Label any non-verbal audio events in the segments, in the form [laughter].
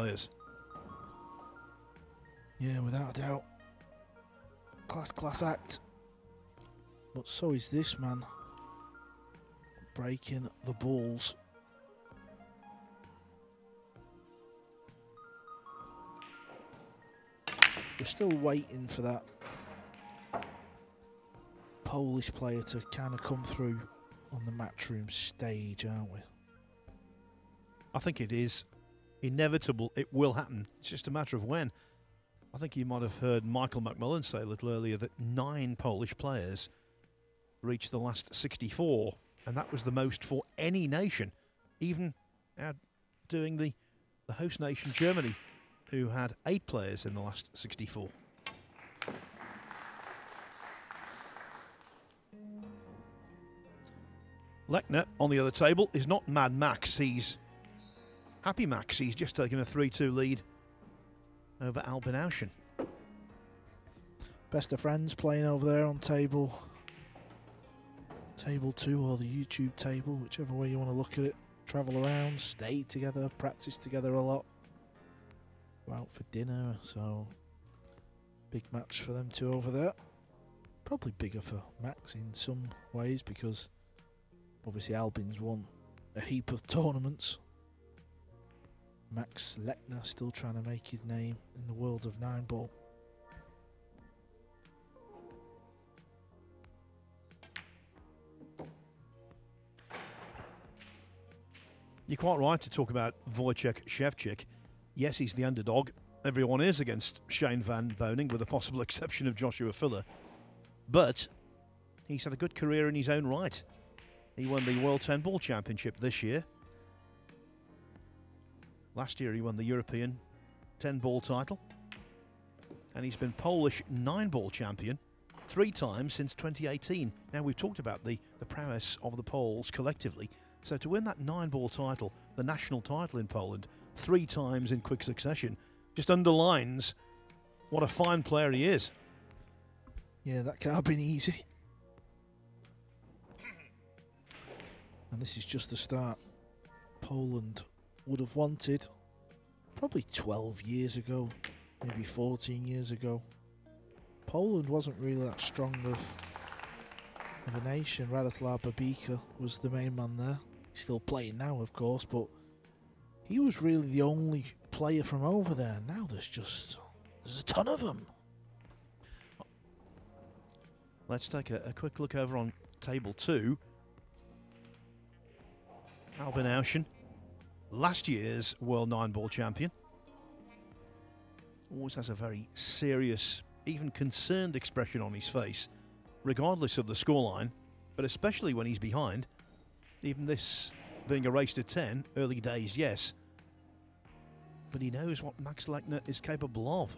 players. Yeah, without a doubt. Class, class act. But so is this man. Breaking the balls. We're still waiting for that Polish player to kind of come through on the matchroom stage, aren't we? I think it is inevitable. It will happen. It's just a matter of when. I think you might have heard Michael McMullen say a little earlier that nine Polish players reached the last 64, and that was the most for any nation, even uh, doing the, the host nation Germany, who had eight players in the last 64. Lechner on the other table is not Mad Max. He's Happy Max. He's just taken a 3 2 lead over Albin Ouschan. Best of friends playing over there on table table two or the YouTube table, whichever way you want to look at it. Travel around, stay together, practice together a lot. Go out for dinner, so big match for them two over there. Probably bigger for Max in some ways because obviously Albin's won a heap of tournaments Max Lechner still trying to make his name in the world of nine ball. You're quite right to talk about Wojciech Szewczyk. Yes, he's the underdog. Everyone is against Shane Van Boening, with the possible [laughs] exception of Joshua Filler. But he's had a good career in his own right. He won the World 10 Ball Championship this year. Last year he won the European 10 ball title. And he's been Polish 9 ball champion three times since 2018. Now we've talked about the, the prowess of the Poles collectively. So to win that 9 ball title, the national title in Poland, three times in quick succession, just underlines what a fine player he is. Yeah, that can't have been easy. And this is just the start. Poland would have wanted probably 12 years ago, maybe 14 years ago. Poland wasn't really that strong of, of a nation. Radoslaw Babica was the main man there. He's still playing now, of course, but he was really the only player from over there. Now there's just there's a ton of them. Let's take a, a quick look over on table two. Albin Ouschan last year's World Nine Ball champion. Always has a very serious, even concerned expression on his face, regardless of the scoreline, but especially when he's behind. Even this being a race to 10, early days, yes. But he knows what Max Lechner is capable of.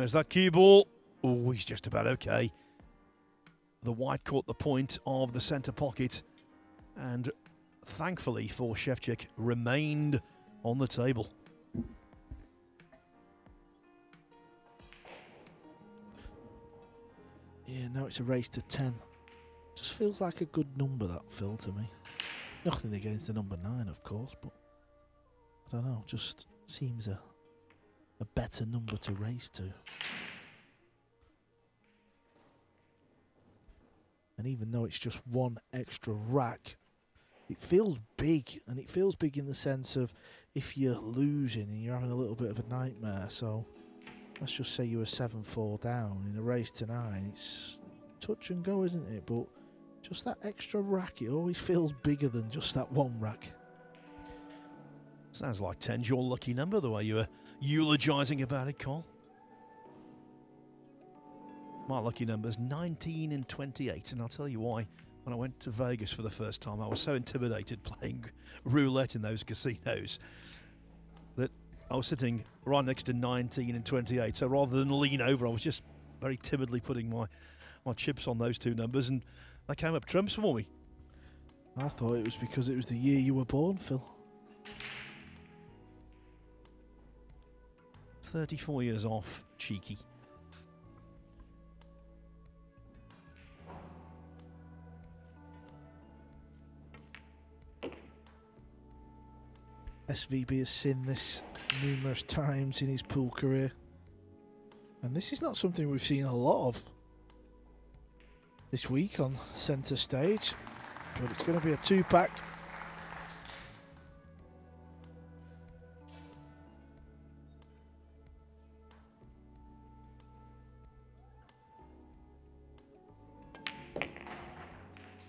Where's that cue ball? Oh, he's just about okay. The white caught the point of the centre pocket and thankfully for Szewczyk remained on the table. Yeah, now it's a race to 10. Just feels like a good number, that, Phil, to me. Nothing against the number 9, of course, but I don't know, just seems a a better number to race to. And even though it's just one extra rack, it feels big. And it feels big in the sense of if you're losing and you're having a little bit of a nightmare. So let's just say you were 7 4 down in a race to 9. It's touch and go, isn't it? But just that extra rack, it always feels bigger than just that one rack. Sounds like 10's your lucky number, the way you were eulogising about it, Cole. My lucky numbers 19 and 28, and I'll tell you why. When I went to Vegas for the first time, I was so intimidated [laughs] playing roulette in those casinos. that I was sitting right next to 19 and 28. So rather than lean over, I was just very timidly putting my, my chips on those two numbers, and they came up trumps for me. I thought it was because it was the year you were born, Phil. 34 years off, cheeky. SVB has seen this numerous times in his pool career. And this is not something we've seen a lot of this week on centre stage. But it's going to be a two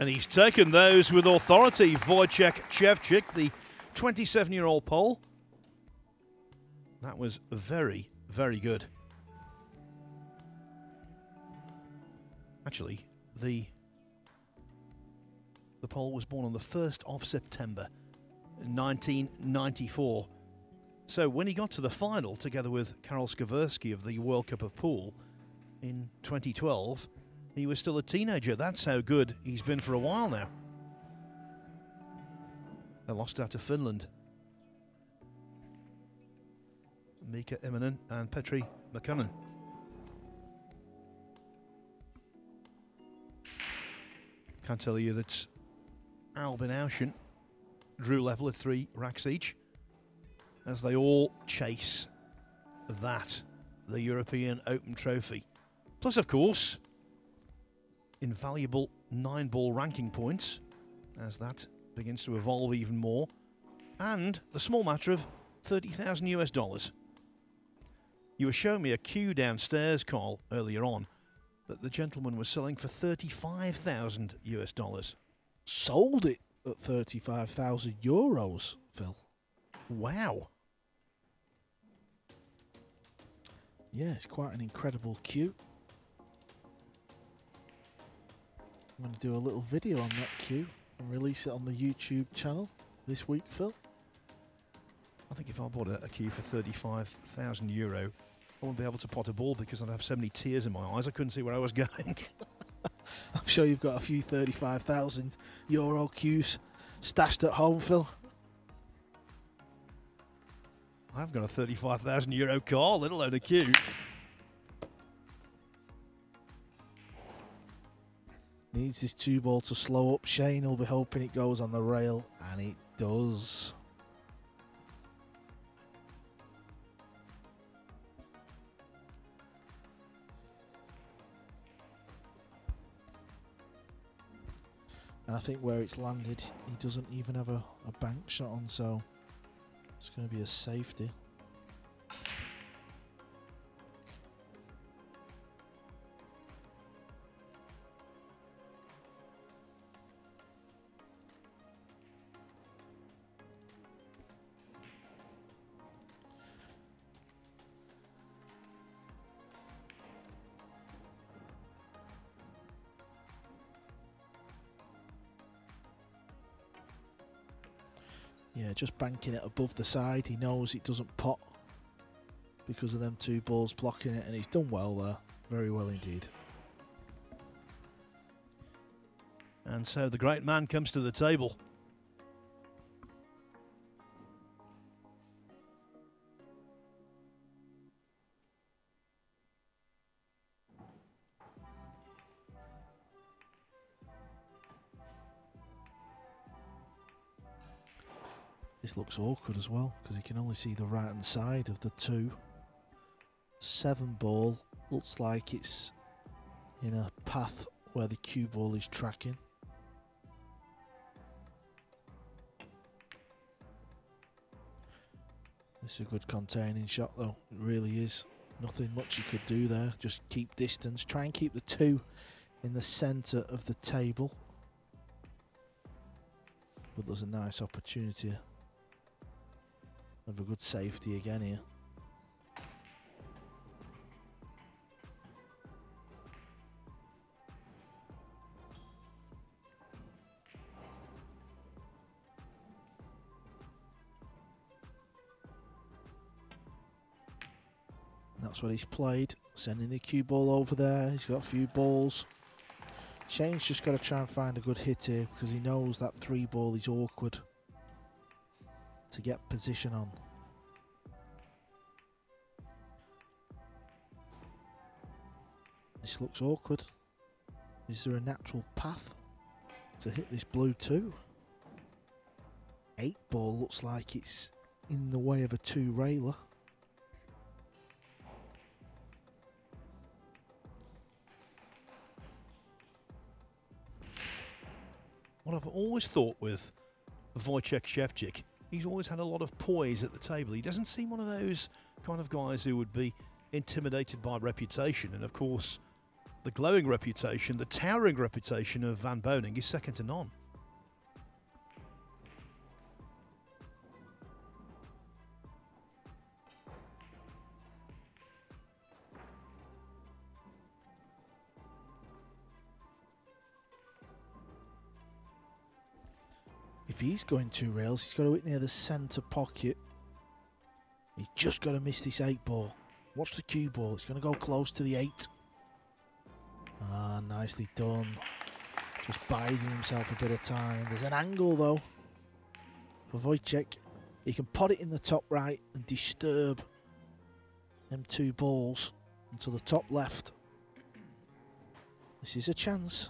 And he's taken those with authority. Wojciech Szewczyk, the 27 year old Pole. That was very, very good. Actually, the the Pole was born on the 1st of September 1994. So when he got to the final, together with Karol Skowerski of the World Cup of Pool in 2012, he was still a teenager. That's how good he's been for a while now. They lost out to Finland. Mika Immonen and Petri Makkonen. Can't tell you that Albin Ouschan drew level at three racks each as they all chase that, the European Open Trophy. Plus, of course, invaluable nine ball ranking points as that begins to evolve even more, and the small matter of 30,000 US dollars. You were showing me a cue downstairs, Carl, earlier on, that the gentleman was selling for 35,000 US dollars. Sold it at 35,000 euros, Phil. Wow. Yeah, it's quite an incredible cue. I'm going to do a little video on that cue and release it on the YouTube channel this week, Phil. I think if I bought a, a cue for 35,000 euro, I wouldn't be able to pot a ball because I'd have so many tears in my eyes I couldn't see where I was going. [laughs] I'm sure you've got a few 35,000 euro cues stashed at home, Phil. I've got a 35,000 euro car, let alone a cue. Needs this two ball to slow up. Shane will be hoping it goes on the rail, and it does. And I think where it's landed, he doesn't even have a, a bank shot on, so it's going to be a safety. Just banking it above the side. He knows it doesn't pot because of them two balls blocking it, and he's done well there. Very well indeed. And so the great man comes to the table. Looks awkward as well because he can only see the right hand side of the two. Seven ball looks like it's in a path where the cue ball is tracking. This is a good containing shot though, it really is. Nothing much he could do there, just keep distance, try and keep the two in the centre of the table. But there's a nice opportunity of a good safety again here. That's what he's played. Sending the cue ball over there. He's got a few balls. Shane's just got to try and find a good hit here because he knows that three ball is awkward to get position on. This looks awkward. Is there a natural path to hit this blue two? Eight ball looks like it's in the way of a two railer. What I've always thought with Wojciech Szewczyk, he's always had a lot of poise at the table. He doesn't seem one of those kind of guys who would be intimidated by reputation. And of course, the glowing reputation, the towering reputation of Van Boening is second to none. He's going two rails, he's got to hit near the centre pocket. He's just got to miss this eight ball. Watch the cue ball. It's going to go close to the eight. Ah, nicely done. Just biding himself a bit of time. There's an angle though for Wojciech. He can pot it in the top right and disturb them two balls until the top left. This is a chance.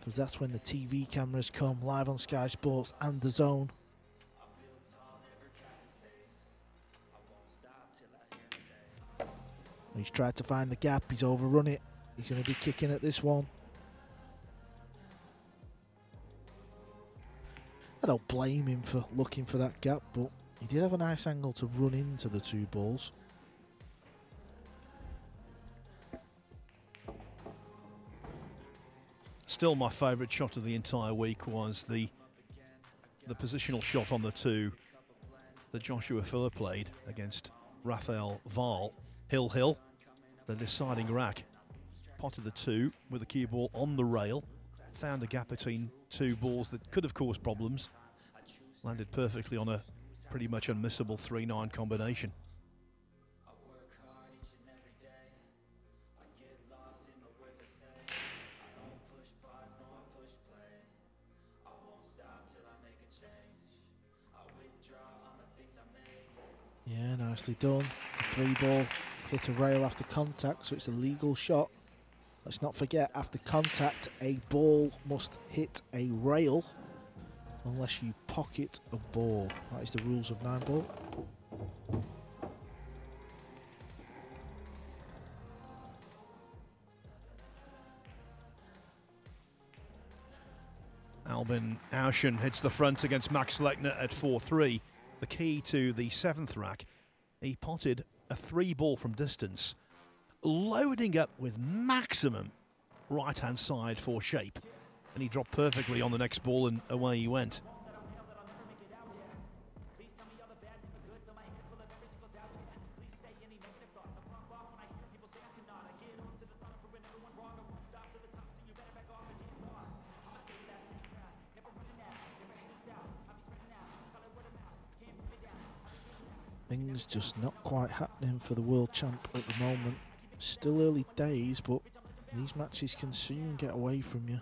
because that's when the TV cameras come live on Sky Sports and DAZN. He's tried to find the gap, he's overrun it. He's going to be kicking at this one. I don't blame him for looking for that gap, but he did have a nice angle to run into the two balls. Still, my favourite shot of the entire week was the the positional shot on the two that Joshua Filler played against Rafael Varl. Hill Hill, the deciding rack, potted the two with the cue ball on the rail, found a gap between two balls that could have caused problems, landed perfectly on a pretty much unmissable 3-9 combination. Yeah, nicely done. The three ball hit a rail after contact, so it's a legal shot. Let's not forget, after contact, a ball must hit a rail unless you pocket a ball. That is the rules of nine ball. Albin Ouschan hits the front against Max Lechner at 4-3. The key to the seventh rack, he potted a three ball from distance, loading up with maximum right hand side for shape. And he dropped perfectly on the next ball and away he went. Things just not quite happening for the world champ at the moment. Still early days, but these matches can soon get away from you.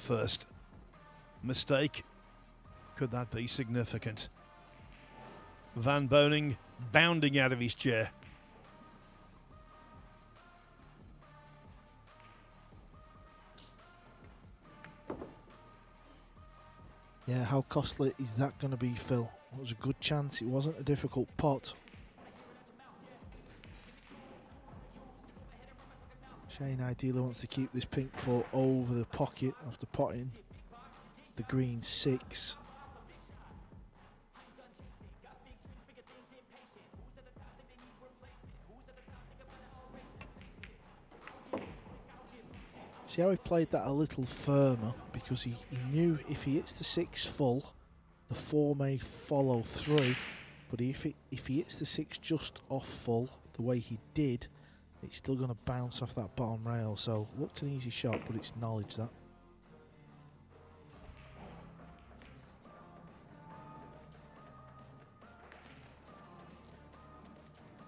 First mistake could that be significant? Van Boening bounding out of his chair. Yeah, how costly is that going to be, Phil? It was a good chance. It wasn't a difficult pot. Shane ideally wants to keep this pink four over the pocket after potting the green six. See how he played that a little firmer because he, he knew if he hits the six full, the four may follow through. But if it, if he hits the six just off full, the way he did, it's still going to bounce off that bottom rail. So looked an easy shot, but it's knowledge that.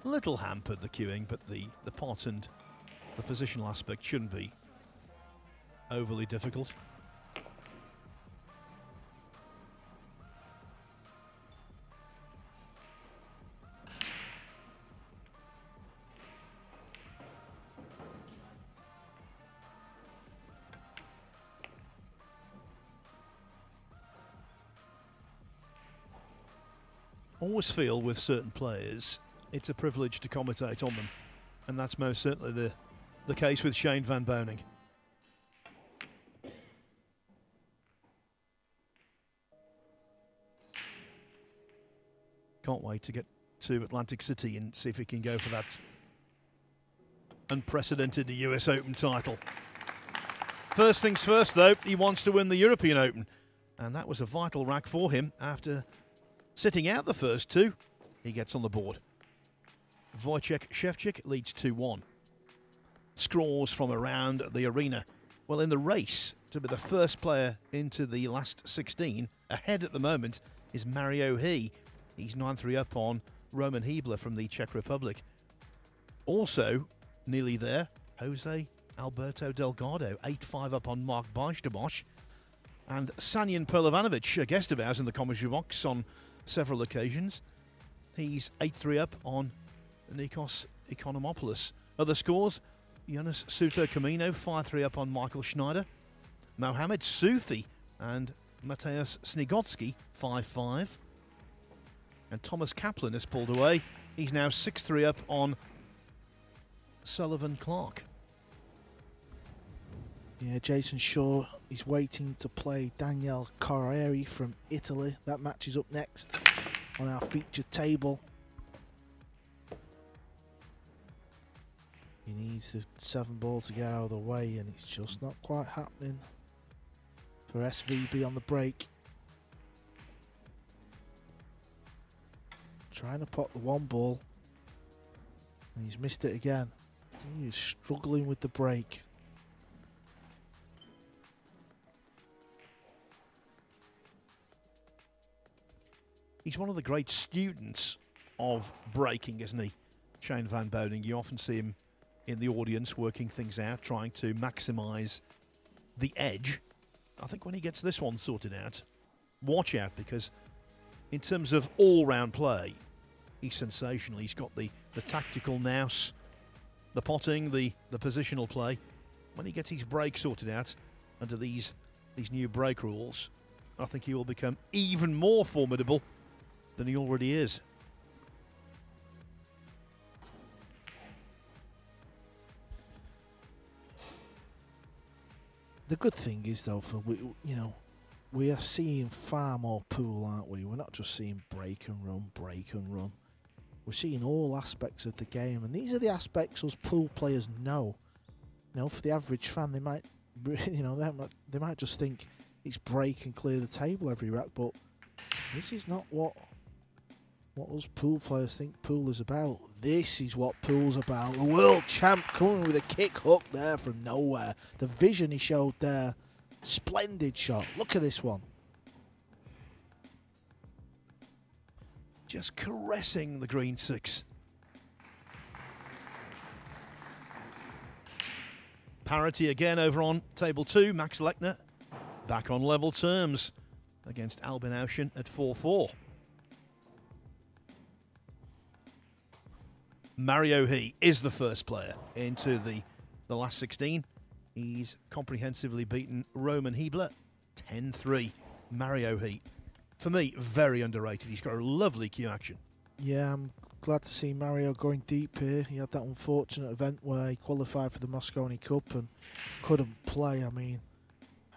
A little hampered the cueing, but the, the pot and the positional aspect shouldn't be overly difficult. Always feel with certain players it's a privilege to commentate on them, and that's most certainly the, the case with Shane Van Boening. Can't wait to get to Atlantic City and see if he can go for that unprecedented US Open title. First things first, though, he wants to win the European Open, and that was a vital rack for him after sitting out the first two. He gets on the board. Wojciech Szewczyk leads 2 1. Scores from around the arena. Well, in the race to be the first player into the last 16, ahead at the moment is Mario He. He's 9 3 up on Roman Hybler from the Czech Republic. Also, nearly there, Jose Alberto Delgado, 8 5 up on Mark Bijsterbosch. And Sanjin Pehlivanovic, a guest of ours in the commentary box on several occasions. He's 8 3 up on Nikos Economopoulos. Other scores Jonas Souto Comino 5 3 up on Michael Schneider. Mohamed Soufi and Mateusz Sniegocki 5 5. And Thomas Kaplan has pulled away. He's now 6 3 up on Sullivan Clark. Yeah, Jason Shaw is waiting to play Daniel Corriere from Italy. That match is up next on our feature table. He needs the seven ball to get out of the way, and it's just not quite happening for SVB on the break. Trying to pot the one ball, and he's missed it again. He is struggling with the break. He's one of the great students of breaking, isn't he? Shane Van Boening. You often see him in the audience working things out, trying to maximise the edge. I think when he gets this one sorted out, watch out because in terms of all-round play, he's sensational. He's got the, the tactical nous, the potting, the, the positional play. When he gets his break sorted out under these these new break rules, I think he will become even more formidable than he already is. The good thing is though, for we, you know, we are seeing far more pool, aren't we? We're not just seeing break and run, break and run. We're seeing all aspects of the game, and these are the aspects us pool players know. You know, for the average fan, they might, [laughs] you know, they might, they might just think it's break and clear the table every rack, but this is not what what us pool players think pool is about. This is what pool's about. The world champ coming with a kick hook there from nowhere. The vision he showed there. Splendid shot. Look at this one. Just caressing the green six. Parity again over on table two. Max Lechner back on level terms against Albin Ouschan at 4 4. Mario He is the first player into the, the last 16. He's comprehensively beaten Roman Hybler 10 3. Mario He. For me, very underrated. He's got a lovely cue action. Yeah, I'm glad to see Mario going deep here. He had that unfortunate event where he qualified for the Mosconi Cup and couldn't play. I mean,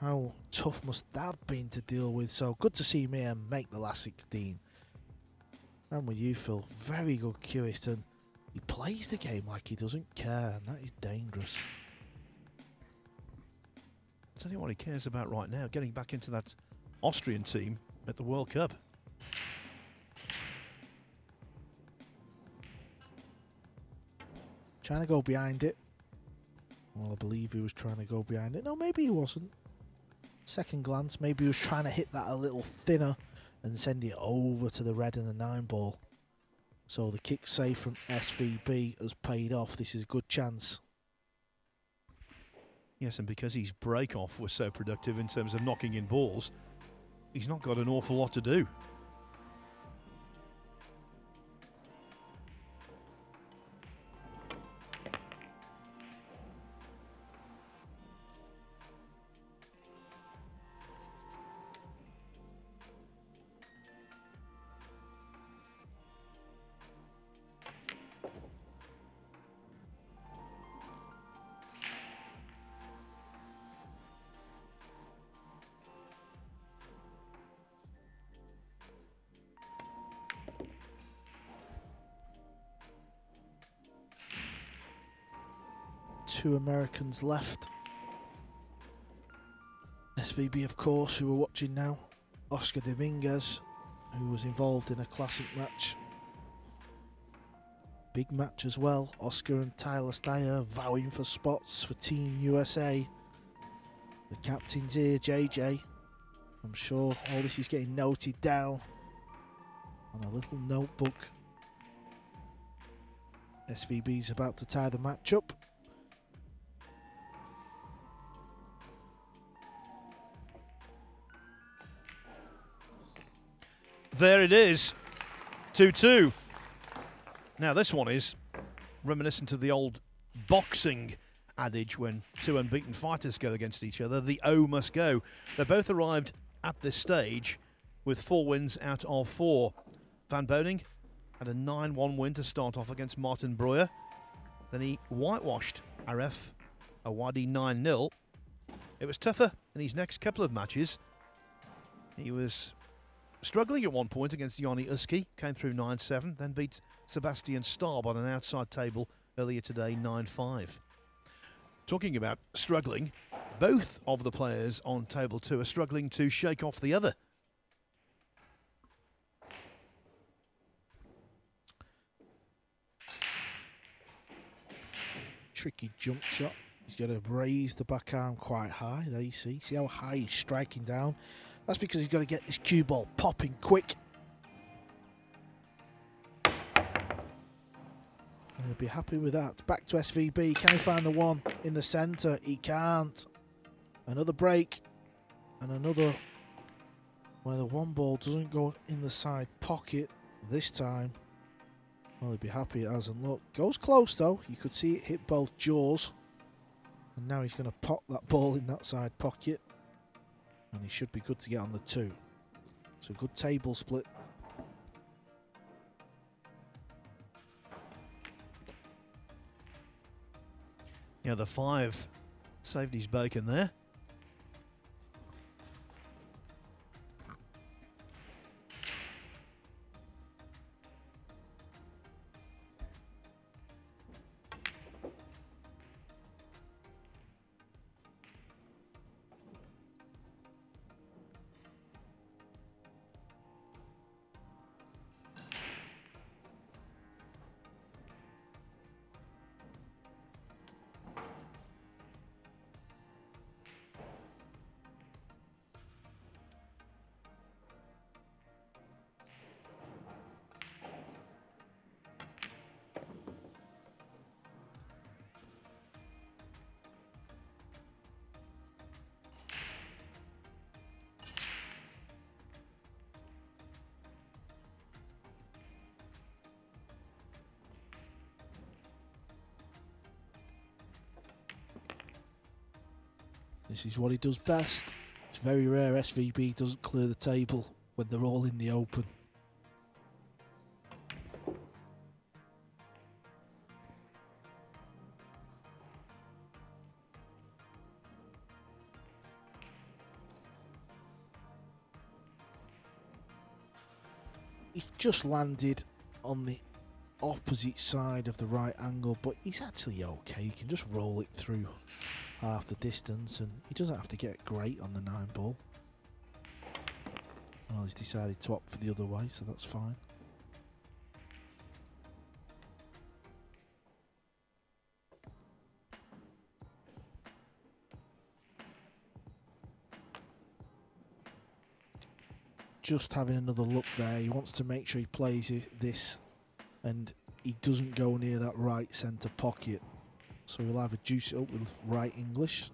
how tough must that have been to deal with? So good to see him here make the last 16. And with you, Phil, very good cueist, and he plays the game like he doesn't care, and that is dangerous. Tell you what he cares about right now, getting back into that Austrian team at the World Cup. Trying to go behind it. Well, I believe he was trying to go behind it. No, maybe he wasn't. Second glance, maybe he was trying to hit that a little thinner and send it over to the red and the nine ball. So the kick save from SVB has paid off. This is a good chance. Yes, and because his break off was so productive in terms of knocking in balls, he's not got an awful lot to do. Americans left. SVB, of course, who are watching now. Oscar Dominguez, who was involved in a classic match. Big match as well. Oscar and Tyler Styer vowing for spots for Team USA. The captain's here, JJ. I'm sure all this is getting noted down on a little notebook. SVB's about to tie the match up. There it is. 2 2. Now, this one is reminiscent of the old boxing adage when two unbeaten fighters go against each other. The O must go. They both arrived at this stage with four wins out of four. Van Boening had a 9 1 win to start off against Martin Breuer. Then he whitewashed Aref Awadi 9 0. It was tougher in his next couple of matches. He was struggling at one point against Jani Uski, came through 9 7, then beat Sebastian Staub on an outside table earlier today 9 5. Talking about struggling, both of the players on table two are struggling to shake off the other. Tricky jump shot. He's got to raise the back arm quite high. There you see. See how high he's striking down. That's because he's got to get this cue ball popping quick. And he'll be happy with that. Back to SVB. Can he find the one in the centre? He can't. Another break. And another where the one ball doesn't go in the side pocket this time. Well, he'll be happy it hasn't. Look, goes close though. You could see it hit both jaws. And now he's going to pop that ball in that side pocket and he should be good to get on the two. So good table split. Yeah, the five saved his bacon there. Is what he does best. It's very rare SVB doesn't clear the table when they're all in the open. He's just landed on the opposite side of the right angle, but he's actually okay. He can just roll it through half the distance, and he doesn't have to get great on the nine ball. Well, he's decided to opt for the other way, so that's fine. Just having another look there. He wants to make sure he plays this and he doesn't go near that right centre pocket. So we'll either juice it up with right English.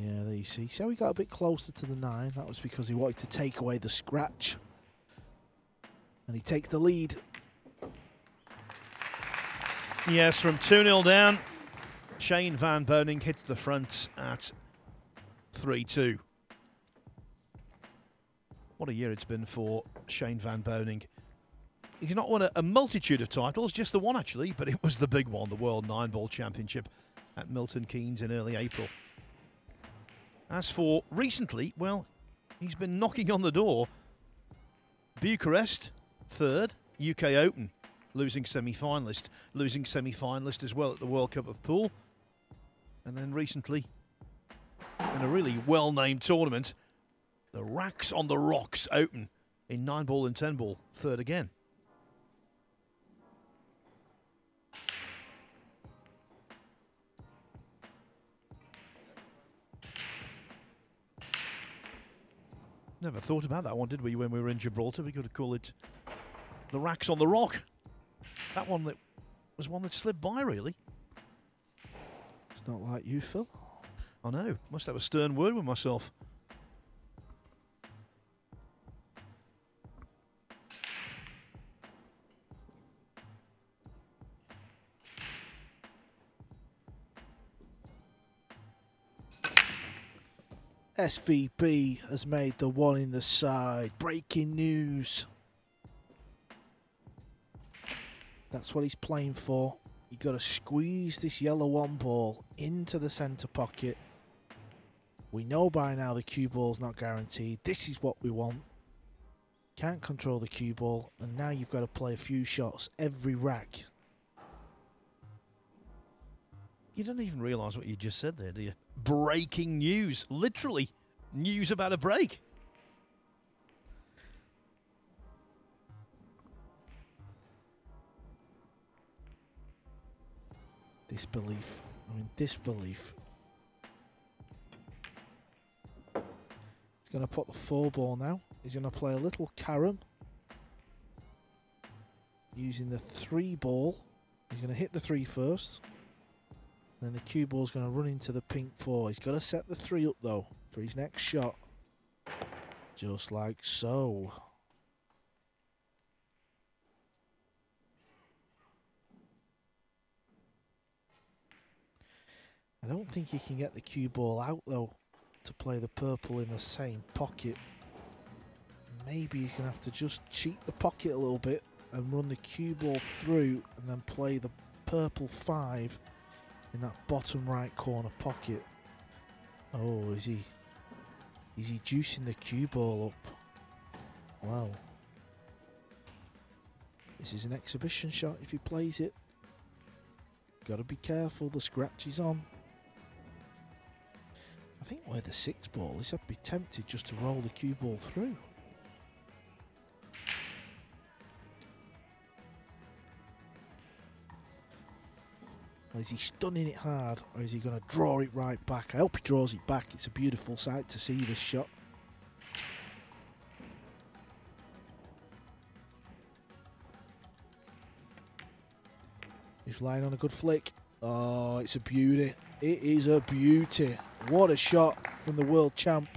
Yeah, there you see. So he got a bit closer to the nine. That was because he wanted to take away the scratch. And he takes the lead. Yes, from 2 0 down, Shane Van Boening hits the front at 3 2. What a year it's been for Shane Van Boening. He's not won a, a, multitude of titles, just the one actually, but it was the big one, the World Nine Ball Championship at Milton Keynes in early April. As for recently, well, he's been knocking on the door. Bucharest, third, UK Open, losing semi finalist, losing semi finalist as well at the World Cup of Pool. And then recently, in a really well named tournament, the Racks on the Rocks Open in 9 ball and 10 ball, third again. Never thought about that one, did we, when we were in Gibraltar? We could have called it the Racks on the Rock. That one that was one that slipped by, really. It's not like you, Phil. I know. Must have a stern word with myself. SVB has made the one in the side. Breaking news. That's what he's playing for. you got to squeeze this yellow one ball into the centre pocket. We know by now the cue ball's not guaranteed. This is what we want. Can't control the cue ball, and now you've got to play a few shots every rack. You don't even realise what you just said there, do you? Breaking news. Literally, news about a break. Disbelief. I mean, disbelief. He's going to put the four ball now. He's going to play a little carom. Using the three ball. He's going to hit the three first. Then the cue ball's going to run into the pink four. He's got to set the three up though for his next shot. Just like so. I don't think he can get the cue ball out though to play the purple in the same pocket. Maybe he's going to have to just cheat the pocket a little bit and run the cue ball through and then play the purple five in that bottom right corner pocket. Oh, is he? Is he juicing the cue ball up? Well, this is an exhibition shot if he plays it. Got to be careful, the scratch is on. I think where the six ball is, I'd be tempted just to roll the cue ball through. Is he stunning it hard or is he going to draw it right back? I hope he draws it back. It's a beautiful sight to see this shot. He's lying on a good flick. Oh, it's a beauty. It is a beauty. What a shot from the world champ.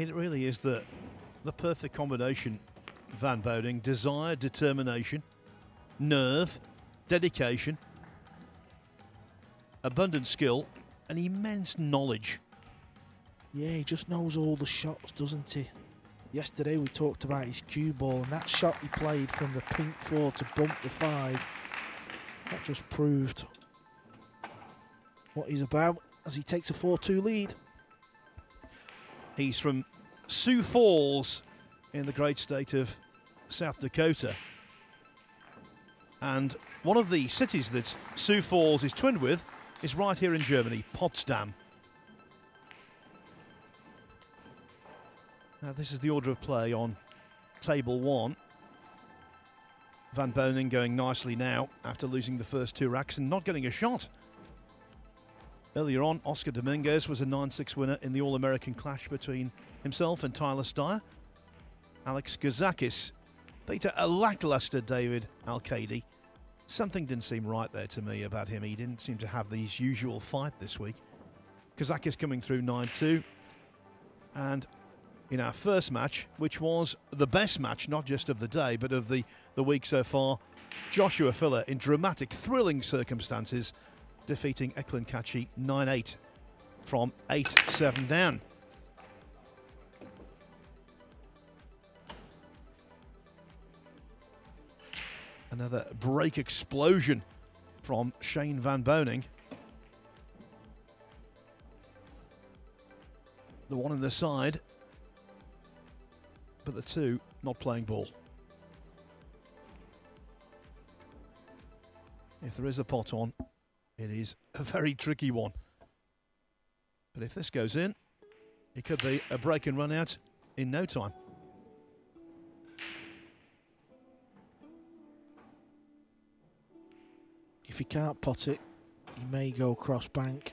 It really is the the perfect combination. Van Boening, desire, determination, nerve, dedication, abundant skill, and immense knowledge. Yeah, he just knows all the shots, doesn't he? Yesterday we talked about his cue ball, and that shot he played from the pink four to bump the five, that just proved what he's about as he takes a 4 2 lead. He's from Sioux Falls in the great state of South Dakota. And one of the cities that Sioux Falls is twinned with is right here in Germany, Potsdam. Now, this is the order of play on table one. Van Boening going nicely now after losing the first two racks and not getting a shot. Earlier on, Oscar Dominguez was a 9 6 winner in the All American clash between himself and Tyler Styer. Alex Kazakis beat a lackluster David Alcaide. Something didn't seem right there to me about him. He didn't seem to have his usual fight this week. Kazakis coming through 9 2. And in our first match, which was the best match, not just of the day, but of the, the week so far, Joshua Filler in dramatic, thrilling circumstances defeating Eklent Kaci 9 8 from 8 7 down. Another break explosion from Shane Van Boening. The one in the side, but the two not playing ball. If there is a pot on, it is a very tricky one. But if this goes in, it could be a break and run out in no time. If he can't pot it, he may go cross bank.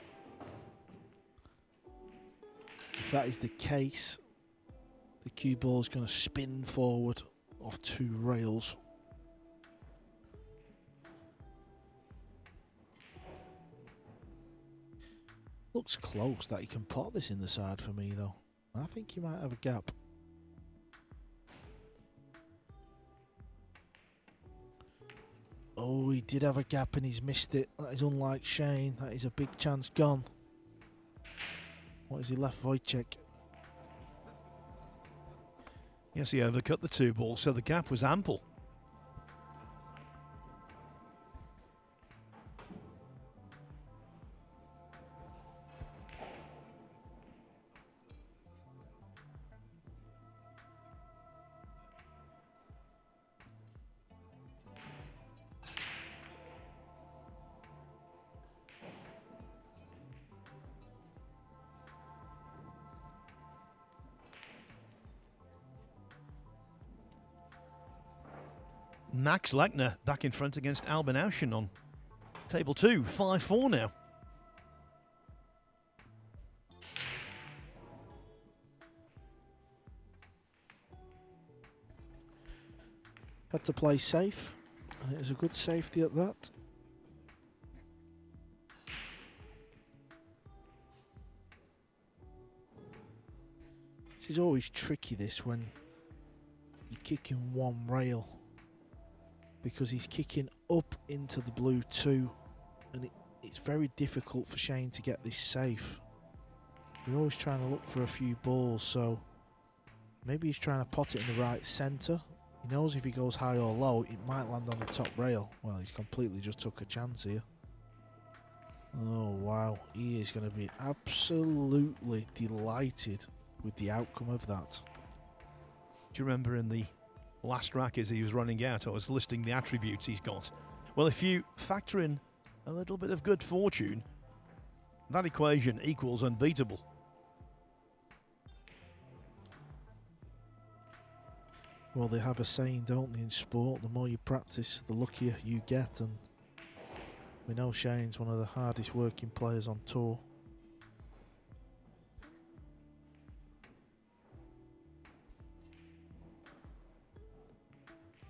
If that is the case, the cue ball is going to spin forward off two rails. Looks close that he can pot this in the side for me though. I think he might have a gap. Oh, he did have a gap and he's missed it. That is unlike Shane. That is a big chance gone. What is he left, Wojciech? Yes, he overcut the two balls, so the gap was ample. Max Lechner back in front against Albin Ouschan on table two, 5 4 now. Had to play safe, and it was a good safety at that. This is always tricky, this, when you're kicking one rail because he's kicking up into the blue too and it, it's very difficult for Shane to get this safe. We're always trying to look for a few balls, so maybe he's trying to pot it in the right centre. He knows if he goes high or low, it might land on the top rail. Well, he's completely just took a chance here. Oh, wow. He is going to be absolutely delighted with the outcome of that. Do you remember in the last rack as he was running out, I was listing the attributes he's got. Well, if you factor in a little bit of good fortune, that equation equals unbeatable. Well, they have a saying, don't they, in sport? The more you practice, the luckier you get. And we know Shane's one of the hardest working players on tour.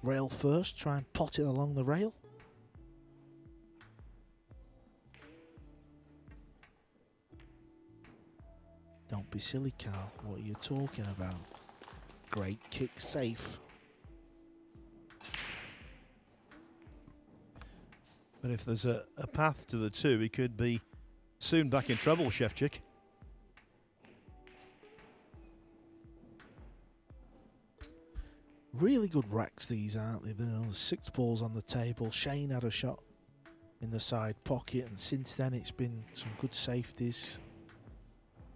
Rail first, try and pot it along the rail. Don't be silly, Carl. What are you talking about? Great kick safe. But if there's a, a path to the two, he could be soon back in trouble, Szewczyk. Really good racks these, aren't they? You know, there's six balls on the table. Shane had a shot in the side pocket, and since then it's been some good safeties.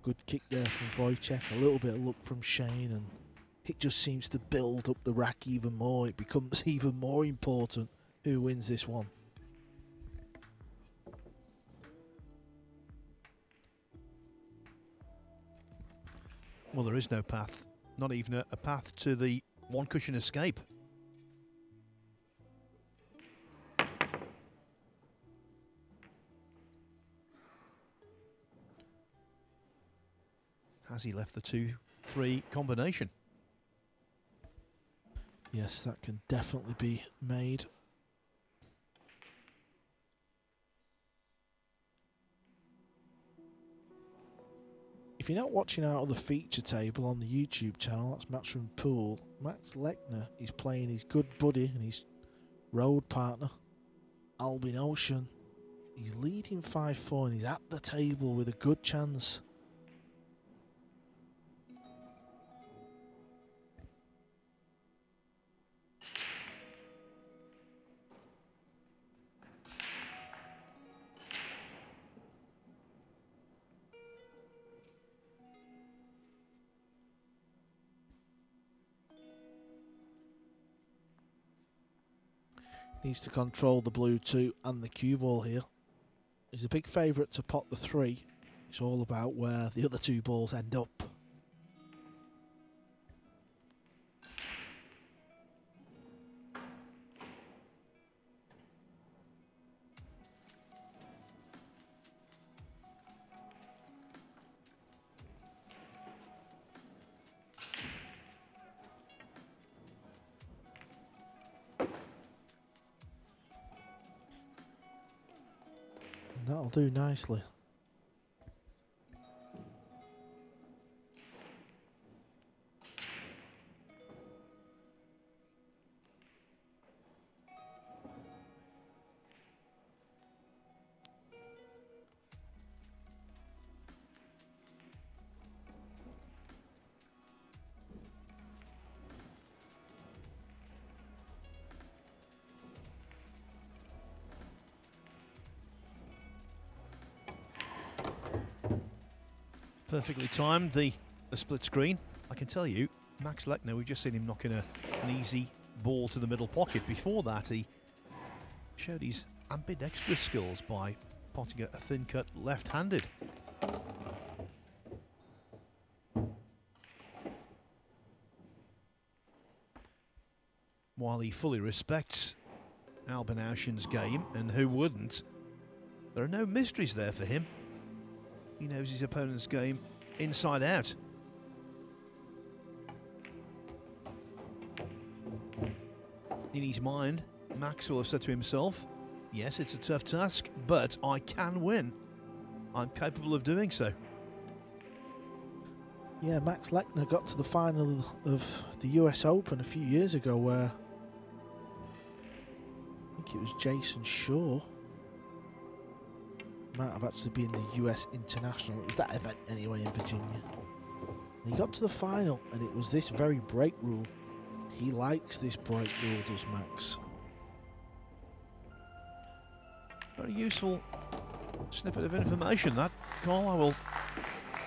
Good kick there from Wojciech, a little bit of luck from Shane, and it just seems to build up the rack even more. It becomes [laughs] even more important who wins this one. Well, there is no path, not even a, a path to the one cushion escape. Has he left the 2 3 combination? Yes, that can definitely be made. You're not watching out of the feature table on the YouTube channel, that's Matchroom Pool. Max Lechner is playing his good buddy and his road partner, Albin Ouschan. He's leading 5 4 and he's at the table with a good chance. Needs to control the blue two and the cue ball here. He's a big favourite to pot the three. It's all about where the other two balls end up. Do nicely. Perfectly timed, the, the split screen. I can tell you, Max Lechner, we've just seen him knocking a, an easy ball to the middle pocket. Before that, he showed his ambidextrous skills by potting a, a thin cut left-handed. While he fully respects Albin Ouschan's game, and who wouldn't, there are no mysteries there for him. He knows his opponent's game inside out. In his mind, Max will have said to himself, yes, it's a tough task, but I can win. I'm capable of doing so. Yeah, Max Lechner got to the final of the US Open a few years ago where I think it was Jason Shaw might have actually been the US International. It was that event anyway in Virginia. And he got to the final, and it was this very break rule. He likes this break rule, does Max. Very useful snippet of information that, Carl. I will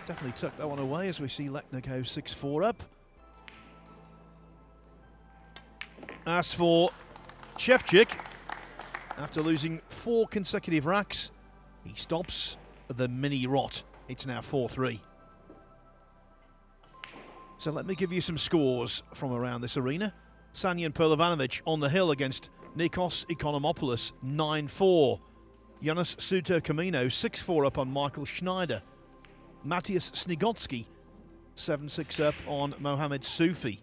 definitely tuck that one away as we see Lechner go 6-4 up. As for Szewczyk, after losing four consecutive racks, he stops the mini rot. It's now 4 3. So let me give you some scores from around this arena. Sanjin Pehlivanovic on the hill against Nikos Economopoulos 9 4. Jonas Souto Comino 6 4 up on Michael Schneider. Matthias Sniegocki 7 6 up on Mohamed Sufi.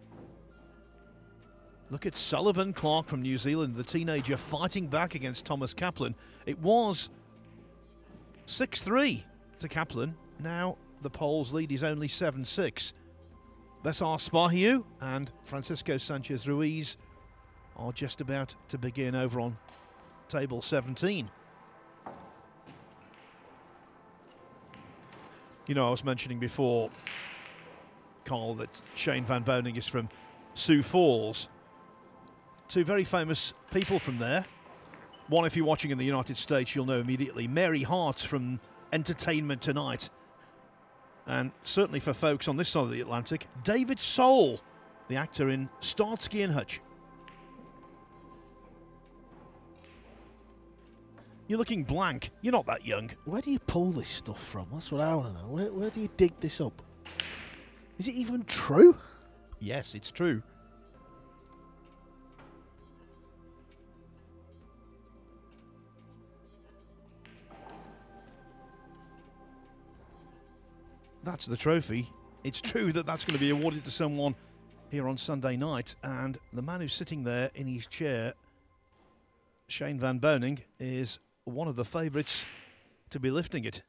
Look at Sullivan Clark from New Zealand, the teenager fighting back against Thomas Kaplan. It was 6 3 to Kaplan. Now the Poles' lead is only 7 6. Besar Spahiu and Francisco Sanchez Ruiz are just about to begin over on table 17. You know, I was mentioning before, Carl, that Shane Van Boening is from Sioux Falls. Two very famous people from there. One, if you're watching in the United States, you'll know immediately. Mary Hart from Entertainment Tonight. And certainly for folks on this side of the Atlantic, David Soul, the actor in Starsky and Hutch. You're looking blank. You're not that young. Where do you pull this stuff from? That's what I want to know. Where, where do you dig this up? Is it even true? Yes, it's true. That's the trophy. It's true that that's going to be awarded to someone here on Sunday night, and the man who's sitting there in his chair, Shane Van Boening, is one of the favourites to be lifting it.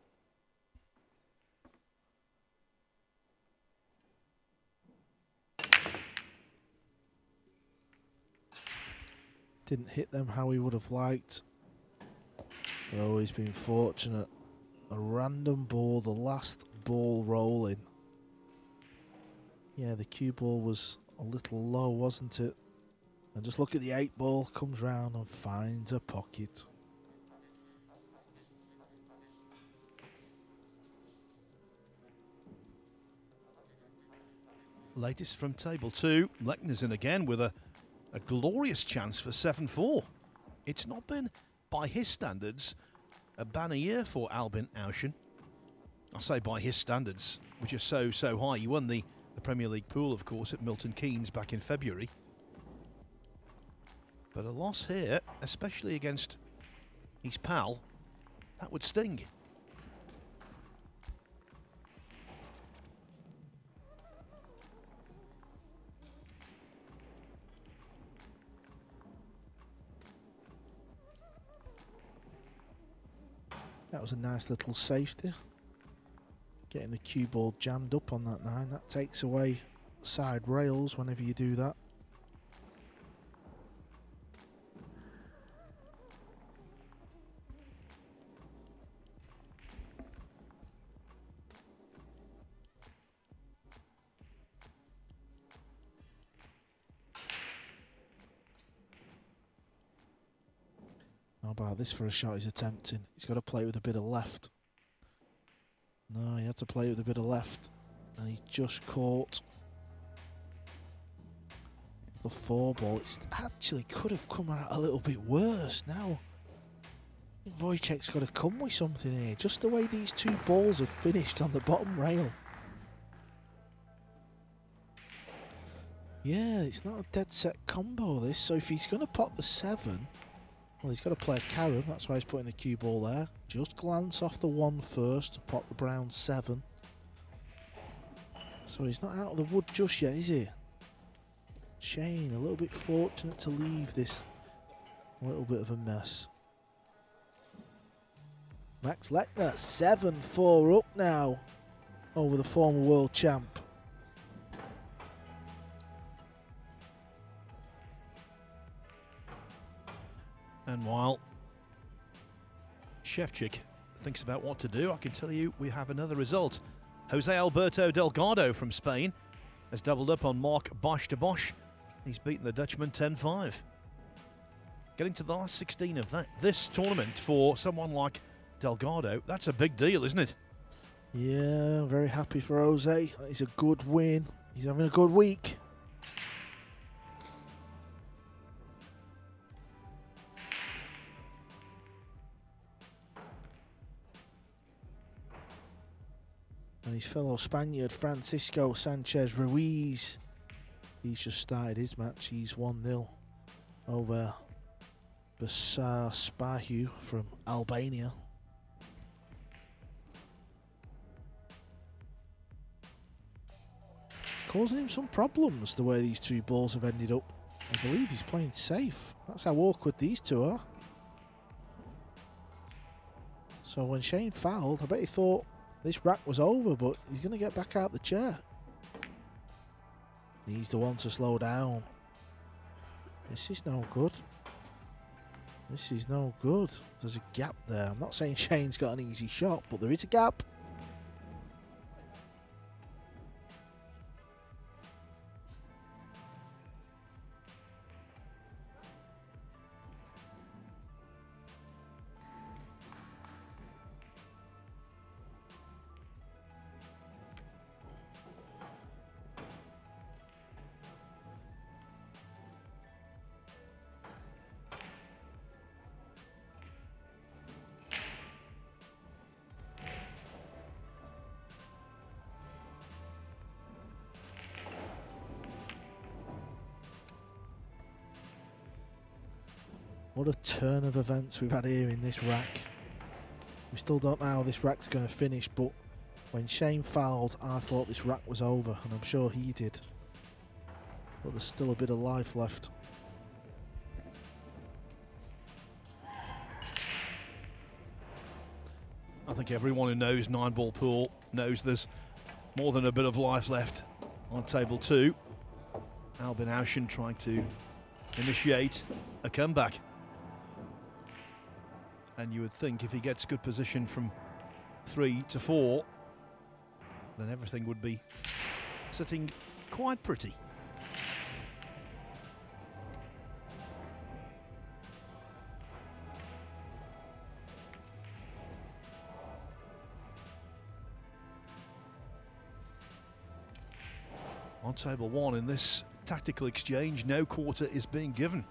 Didn't hit them how he would have liked. Oh, he's been fortunate. A random ball, the last ball rolling. Yeah, the cue ball was a little low, wasn't it? And just look at the eight ball, comes round and finds a pocket. Latest from table two. Lechner's in again with a, a glorious chance for 7 4. It's not been, by his standards, a banner year for Albin Ouschan. I say by his standards, which are so, so high. He won the, the Premier League pool, of course, at Milton Keynes back in February. But a loss here, especially against his pal, that would sting. That was a nice little safety. Getting the cue ball jammed up on that nine. That takes away side rails whenever you do that. How about this for a shot he's attempting? He's got to play with a bit of left. No, he had to play with a bit of left. And he just caught the four ball. It actually could have come out a little bit worse now. Wojciech's got to come with something here. Just the way these two balls have finished on the bottom rail. Yeah, it's not a dead set combo this. So if he's going to pot the seven, well, he's got to play carom, that's why he's putting the cue ball there. Just glance off the one first to pop the brown seven. So he's not out of the wood just yet, is he? Shane, a little bit fortunate to leave this little bit of a mess. Max Lechner, 7-4 up now over the former world champ. And while Szewczyk thinks about what to do, I can tell you we have another result. Jose Alberto Delgado from Spain has doubled up on Mark Bosch de Bosch. He's beaten the Dutchman 10 5. Getting to the last 16 of that this tournament for someone like Delgado, that's a big deal, isn't it? Yeah, very happy for Jose. He's a good win. He's having a good week. And his fellow Spaniard Francisco Sanchez Ruiz. He's just started his match. He's 1 0 over Besar Spahiu from Albania. It's causing him some problems the way these two balls have ended up. I believe he's playing safe. That's how awkward these two are. So when Shane fouled, I bet he thought This rack was over, but he's going to get back out the chair. He's the one to slow down. This is no good. This is no good. There's a gap there. I'm not saying [laughs] Shane's got an easy shot, but there is a gap. Turn of events we've had here in this rack. We still don't know how this rack's going to finish, but when Shane fouled, I thought this rack was over, and I'm sure he did. But there's still a bit of life left. I think everyone who knows nine ball pool knows there's more than a bit of life left on table two. Albin Ouschan trying to initiate a comeback. And you would think if he gets good position from three to four, then everything would be sitting quite pretty. On table one in this tactical exchange, no quarter is being given.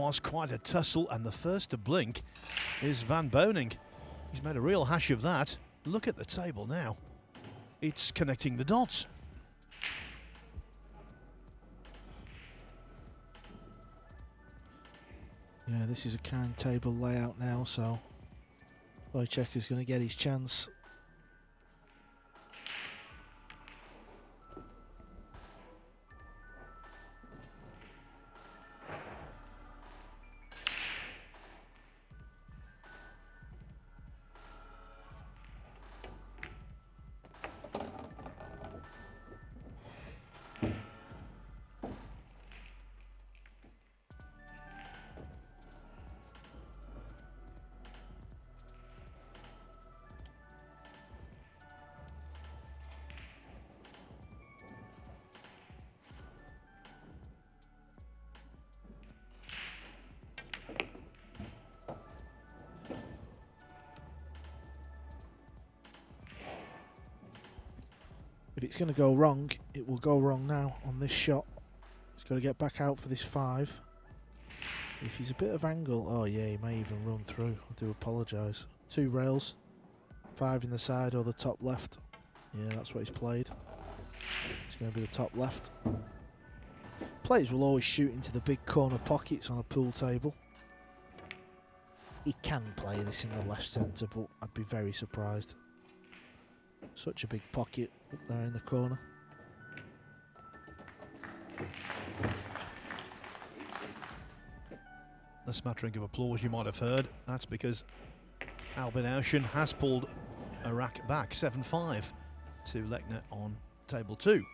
Was quite a tussle, and the first to blink is Van Boening. He's made a real hash of that. Look at the table now. It's connecting the dots. Yeah, this is a kind table layout now, so Wojciech's going to get his chance. Going to go wrong, it will go wrong now on this shot. He's got to get back out for this five. If he's a bit of angle, oh yeah, he may even run through. I do apologise. Two rails, five in the side or the top left. Yeah, that's what he's played. It's going to be the top left. Players will always shoot into the big corner pockets on a pool table. He can play this in the left centre, but I'd be very surprised. Such a big pocket up there in the corner. The smattering of applause you might have heard, that's because Albin Ouschan has pulled a rack back 7 5 to Lechner on table two.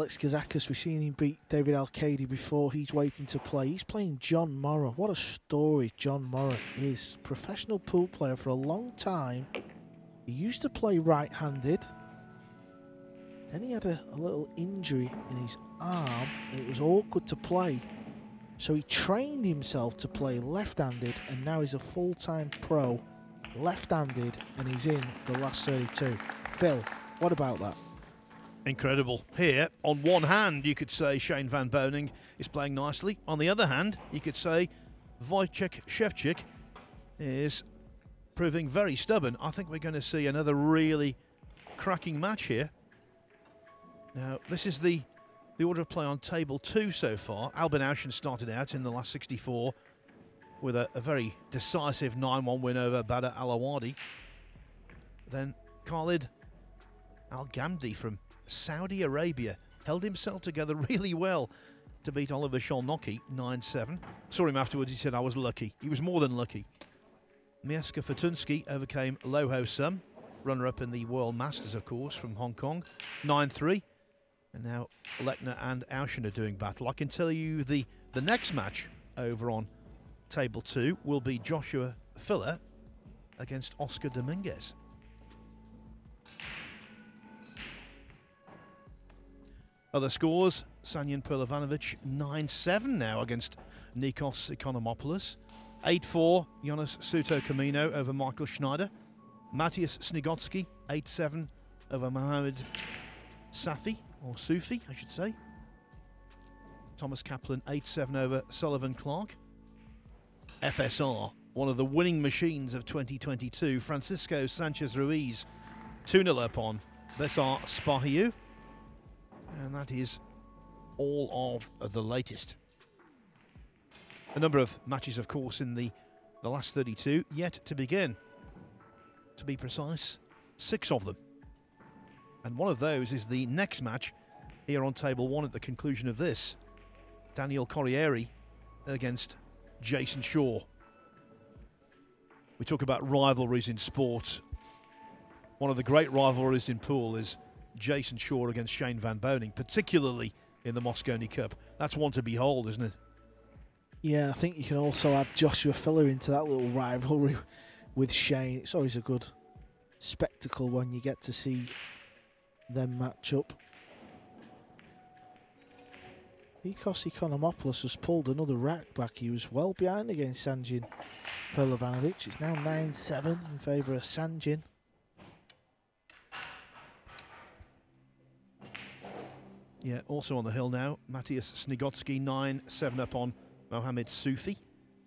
Alex Kazakis, we've seen him beat David Alcaide before. He's waiting to play. He's playing John Morra. What a story John Morra is. Professional pool player for a long time. He used to play right-handed. Then he had a, a little injury in his arm and it was awkward to play. So he trained himself to play left-handed and now he's a full-time pro left-handed and he's in the last 32. Phil, what about that? Incredible. Here, on one hand, you could say Shane Van Boening is playing nicely. On the other hand, you could say Wojciech Szewczyk is proving very stubborn. I think we're going to see another really cracking match here. Now, this is the, the order of play on table two so far. Albin Ouschan started out in the last 64 with a, a very decisive 9-1 win over Badr Alawadi. Then Khalid Al Ghamdi from Saudi Arabia held himself together [laughs] really well to beat Oliver Szolnocki 9 7. Saw him afterwards, he said, I was lucky. He was more than lucky. Mieszko Fortunski overcame Lo Ho Sum, runner up in the World Masters, of course, from Hong Kong 9 3. And now Lechner and Ouschan are doing battle. I can tell you the, the next match over on table two will be Joshua Filler against Oscar Dominguez. Other scores Sanjin Pehlivanovic 9 7 now against Nikos Economopoulos. 8 4 Jonas Souto Comino over Michael Schneider. Matthias Sniegocki 8 7 over Mohamed Safi, or Sufi, I should say. Thomas Kaplan 8 7 over Sullivan Clark. FSR, one of the winning machines of 2022, Francisco Sanchez Ruiz 2 0 upon Besar Spahiu and that is all of the latest. A number of matches, of course, in the, the last 32 yet to begin. To be precise, six of them. And one of those is the next match here on table one at the conclusion of this. Daniel Corriere against Jason Shaw. We talk about rivalries in sport. One of the great rivalries in pool is Jason Shaw against Shane Van Boening, particularly in the Mosconi Cup. That's one to behold, isn't it? Yeah, I think you can also add Joshua Filler into that little rivalry with Shane. It's always a good spectacle when you get to see them match up. Nikos Economopoulos has pulled another rack back. He was well behind against Sanjin Pehlivanovic. It's now 9-7 in favour of Sanjin. Yeah, also on the hill now, Matthias Sniegocki, 9 7 up on Mohamed Sufi.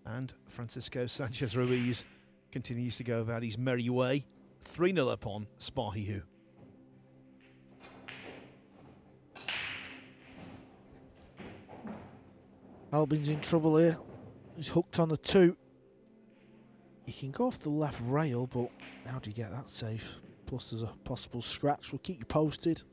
And Francisco [laughs] Sanchez Ruiz continues to go about his merry way, 3 0 up on Spahiu. Albin's in trouble here. He's hooked on the two. He can go off the left rail, but how do you get that safe? Plus, there's a possible scratch. We'll keep you posted.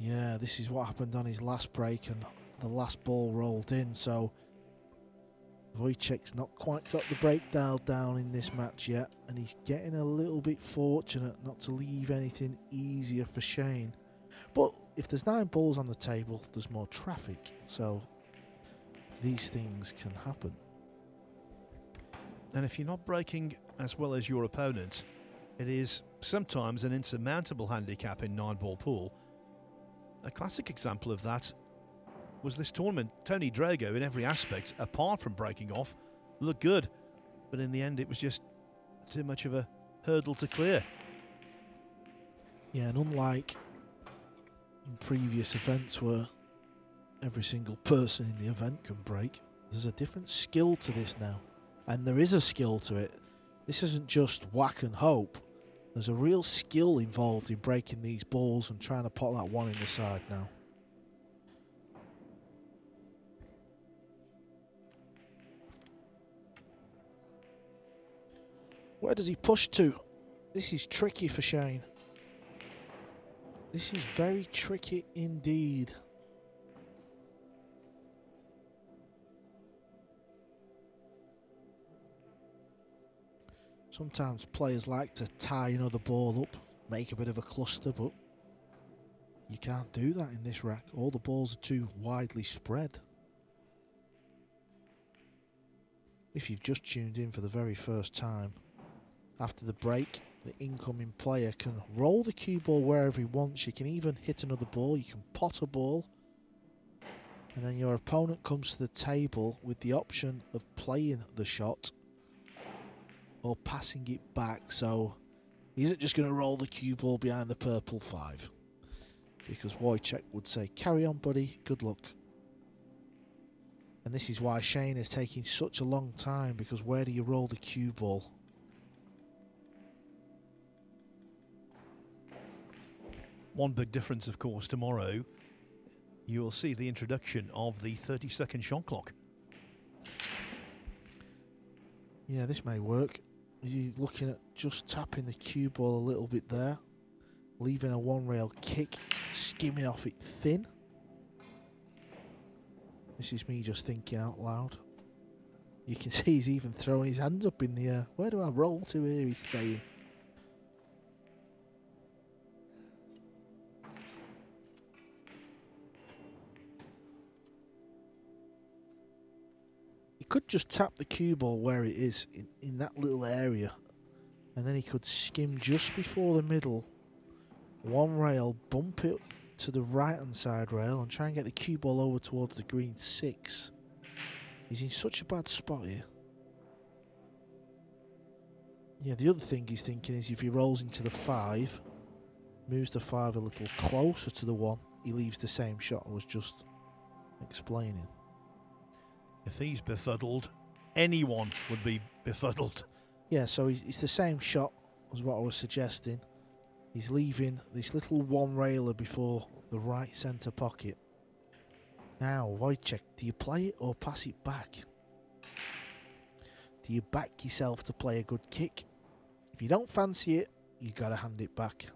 Yeah, this is what happened on his last break, and the last ball rolled in. So Wojciech's not quite got the break dialed down in this match yet, and he's getting a little bit fortunate not to leave anything easier for Shane. But if there's nine balls on the table, there's more traffic, so these things can happen. And if you're not breaking as well as your opponent, it is sometimes an insurmountable handicap in nine ball pool a classic example of that was this tournament. Tony Drago, in every aspect, apart from breaking off, looked good. But in the end, it was just too much of a hurdle to clear. Yeah, and unlike in previous events where every single person in the event can break, There's a different skill to this now. And there is a skill to it. This isn't just whack and hope. There's a real skill involved in breaking these balls and trying to pot that one in the side now. Where does he push to? This is tricky for Shane. This is very tricky indeed. Sometimes players like to tie another ball up, make a bit of a cluster, but you can't do that in this rack. All the balls are too widely spread. If you've just tuned in for the very first time, after the break, the incoming player can roll the cue ball wherever he wants. You can even hit another ball. You can pot a ball. And then your opponent comes to the table with the option of playing the shot or passing it back. So he isn't just going to roll the cue ball behind the purple five. Because Wojciech would say, carry on, buddy. Good luck. And this is why Shane is taking such a long time because where do you roll the cue ball? One big difference, of course, tomorrow you will see the introduction of the 30 second shot clock. Yeah, this may work. Is he looking at just tapping the cue ball a little bit there? Leaving a one rail kick, skimming off it thin. This is me just thinking out loud. You can see he's even throwing his hands up in the air. Where do I roll to here? He's saying. Could just tap the cue ball where it is in, in that little area and then he could skim just before the middle one rail bump it to the right hand side rail and try and get the cue ball over towards the green six. He's in such a bad spot here. Yeah the other thing he's thinking is if he rolls into the five moves the five a little closer to the one he leaves the same shot I was just explaining if he's befuddled, anyone would be befuddled. Yeah, so it's the same shot as what I was suggesting. He's leaving this little one railer before the right centre pocket. Now, Wojciech, do you play it or pass it back? Do you back yourself to play a good kick? If you don't fancy it, you got to hand it back.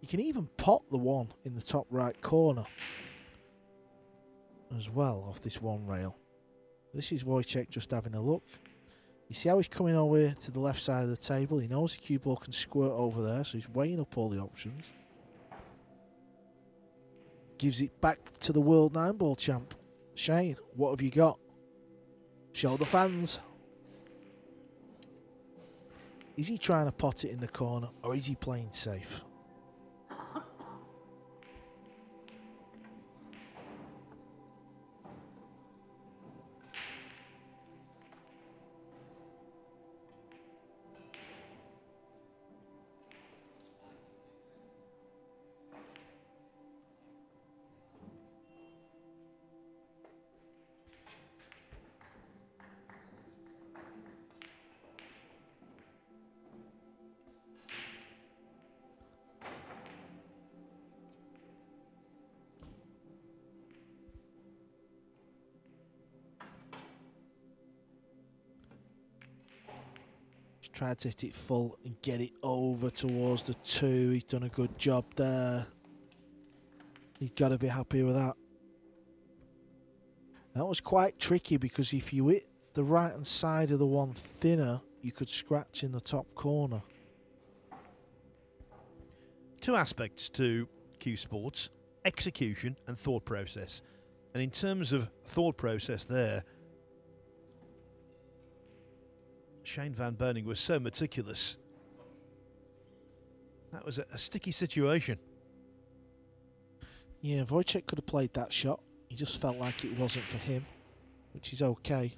You can even pot the one in the top right corner as well off this one rail. This is Wojciech just having a look. You see how he's coming over to the left side of the table? He knows the cue ball can squirt over there, so he's weighing up all the options. Gives it back to the World Nine Ball champ. Shane, what have you got? Show the fans. Is he trying to pot it in the corner or is he playing safe? Tried to hit it full and get it over towards the two. He's done a good job there. He's got to be happy with that. That was quite tricky because if you hit the right hand side of the one thinner, you could scratch in the top corner. Two aspects to cue sports execution and thought process. And in terms of thought process, there, Shane Van Boening was so meticulous. That was a, a sticky situation. Yeah, Wojciech could have played that shot. He just felt like it wasn't for him, which is okay.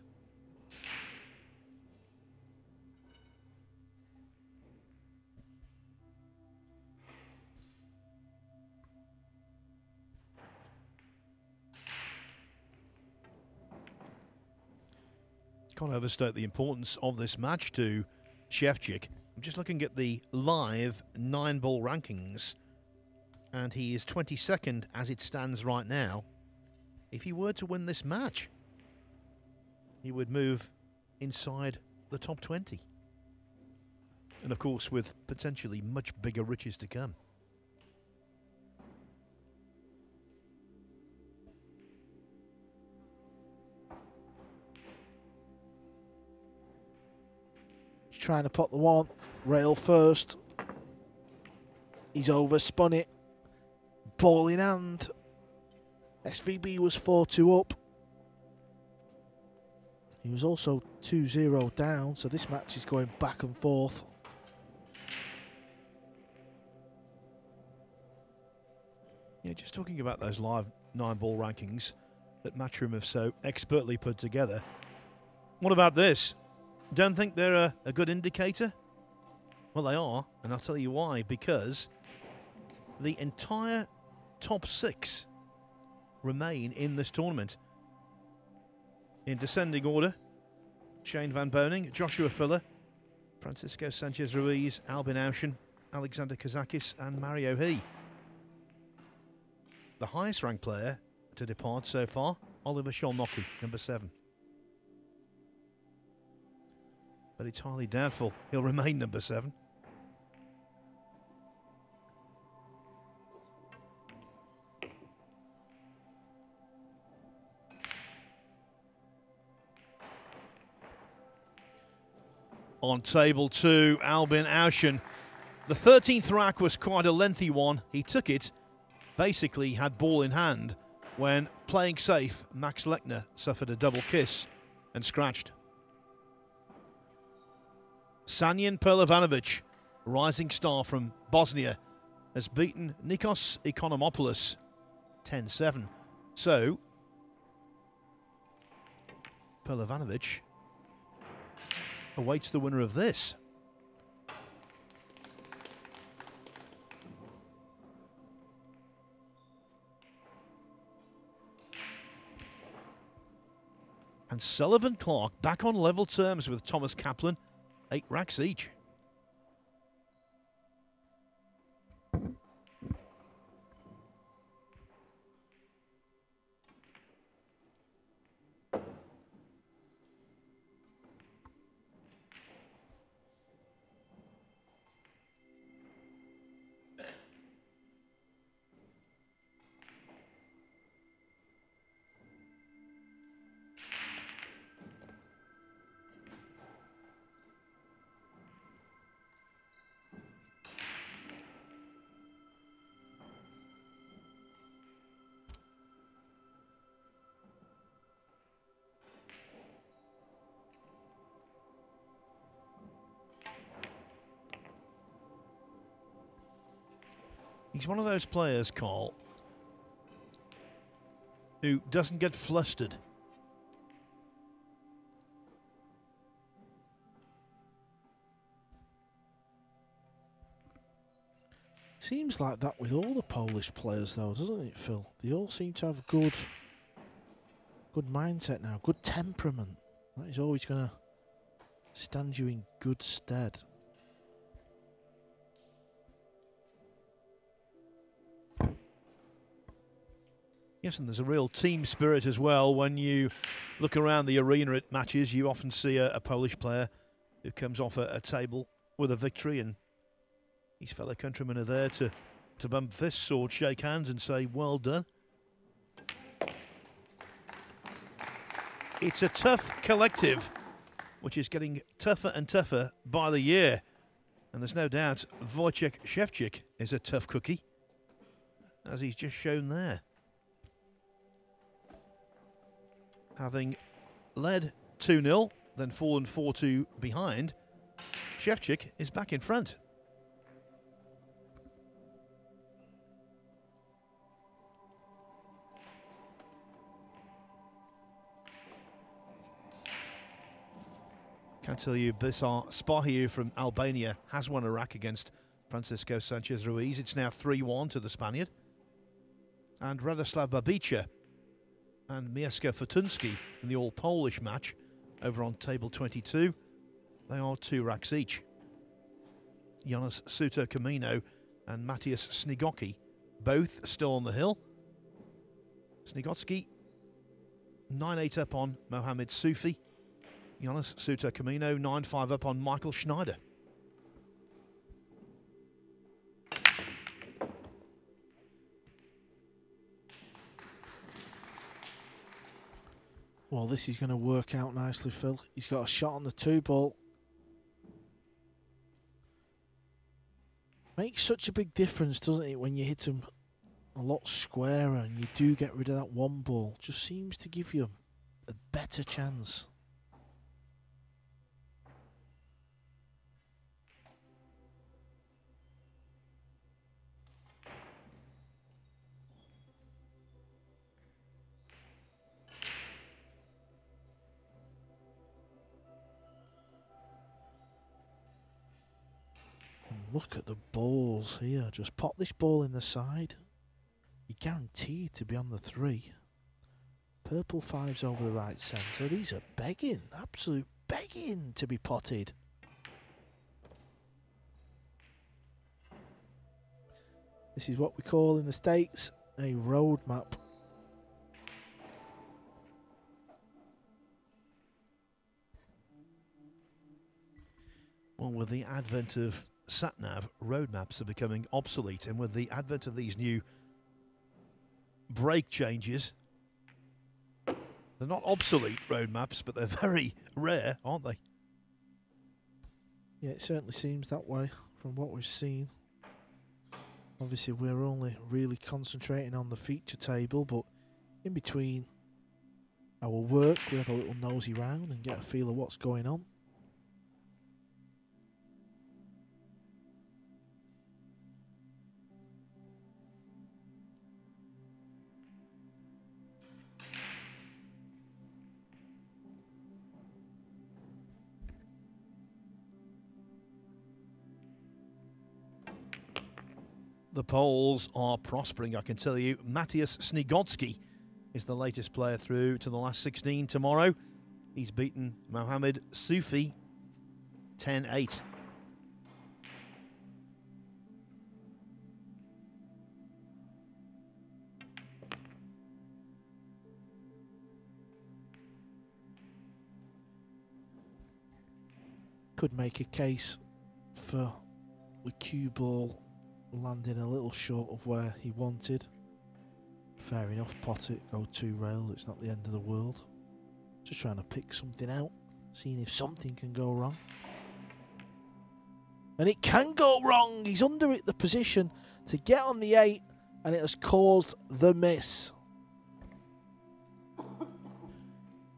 Can't overstate the importance of this match to Szewczyk. I'm just looking at the live nine ball rankings, and he is 22nd as it stands right now. If he were to win this match, he would move inside the top 20. And of course, with potentially much bigger riches to come. Trying to put the one rail first. He's overspun it. Ball in hand. SVB was 4 2 up. He was also 2 0 down, so this match is going back and forth. Yeah, just talking about those live nine ball rankings that Matchroom have so expertly put together. What about this? Don't think they're a, a good indicator? Well, they are, and I'll tell you why. Because the entire top six remain in this tournament. In descending order, Shane Van Boening, Joshua Filler, Francisco Sanchez Ruiz, Albin Ouschan, Alexander Kazakis, and Mario He. The highest ranked player to depart so far, Oliver Szolnocki, number seven. But it's highly doubtful he'll remain number seven. On table two, Albin Ouschan. The 13th rack was quite a lengthy one. He took it, basically had ball in hand, when playing safe, Max Lechner suffered a double kiss and scratched. Sanjin Pehlivanovic, rising star from Bosnia, has beaten Nikos Economopoulos 10 7. So, Pehlivanovic awaits the winner of this. And Sullivan Clark back on level terms with Thomas Kaplan, eight racks each. One of those players, Carl, who doesn't get flustered. Seems like that with all the Polish players, though, doesn't it, Phil? They all seem to have good, good mindset now, good temperament. That is always going to stand you in good stead. Yes, and there's a real team spirit as well. When you look around the arena at matches, you often see a, a Polish player who comes off a, a, table with a victory, and his fellow countrymen are there to, to bump fists or shake hands and say, Well done. It's a tough collective, which is getting tougher and tougher by the year. And there's no doubt Wojciech Szewczyk is a tough cookie, as he's just shown there. Having led 2 0, then fallen 4 2 behind, Szewczyk is back in front. Can't tell you, Besar Spahiu from Albania has won a rack against Francisco Sanchez Ruiz. It's now 3 1 to the Spaniard. And Radoslav Babica and Mieszko Fortunski in the all Polish match over on table 22. They are two racks each. Jonas Souto Comino and Matthias Sniegocki, both still on the hill. Sniegocki 9 8 up on Mohamed Sufi. Jonas Souto Comino 9 5 up on Michael Schneider. Well, this is going to work out nicely, Phil. He's got a shot on the two ball. Makes such a big difference, doesn't it, when you hit him a lot squarer and you do get rid of that one ball. Just seems to give you a better chance. Look at the balls here. Just pop this ball in the side. You're guaranteed to be on the three. Purple fives over the right centre. These are begging, absolute begging to be potted. This is what we call in the States a road map. Well, with the advent of sat-nav road maps are becoming obsolete, and with the advent of these new break changes, they're not obsolete roadmaps, but they're [laughs] very rare, aren't they? Yeah, it certainly seems that way from what we've seen. Obviously, we're only really concentrating on the feature table, but in between our work, we have a little nosy round and get a feel of what's going on. The Poles are prospering, I can tell you. Matthias Sniegocki is the latest player through to the last 16 tomorrow. He's beaten Mohamed Sufi 10 8. Could make a case for the cue ball landing a little short of where he wanted. Fair enough, pot it, go two rail, it's not the end of the world. Just trying to pick something out, seeing if something can go wrong. And it can go wrong. He's under it, the position to get on the eight, and it has caused the miss.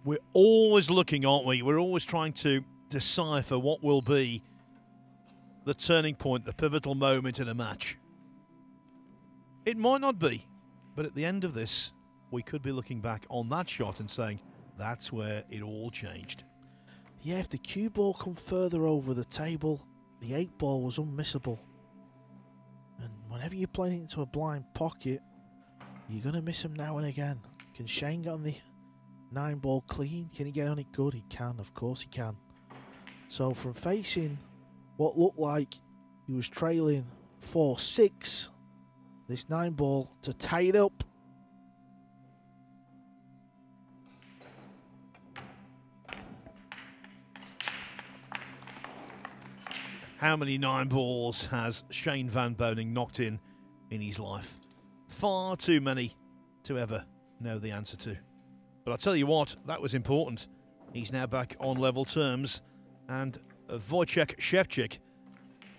We're always looking, aren't we? We're always trying to decipher what will be the turning point, the pivotal moment in a match. It might not be, but at the end of this, we could be looking back on that shot and saying, that's where it all changed. Yeah, if the cue ball come further over the table, the eight ball was unmissable. And whenever you're playing it into a blind pocket, you're going to miss them now and again. Can Shane get on the nine ball clean? Can he get on it good? He can, of course he can. So from facing what looked like he was trailing 4 6. This nine ball to tie it up. How many nine balls has Shane Van Boening knocked in in his life? Far too many to ever know the answer to. But I'll tell you what, that was important. He's now back on level terms, and Wojciech Szewczyk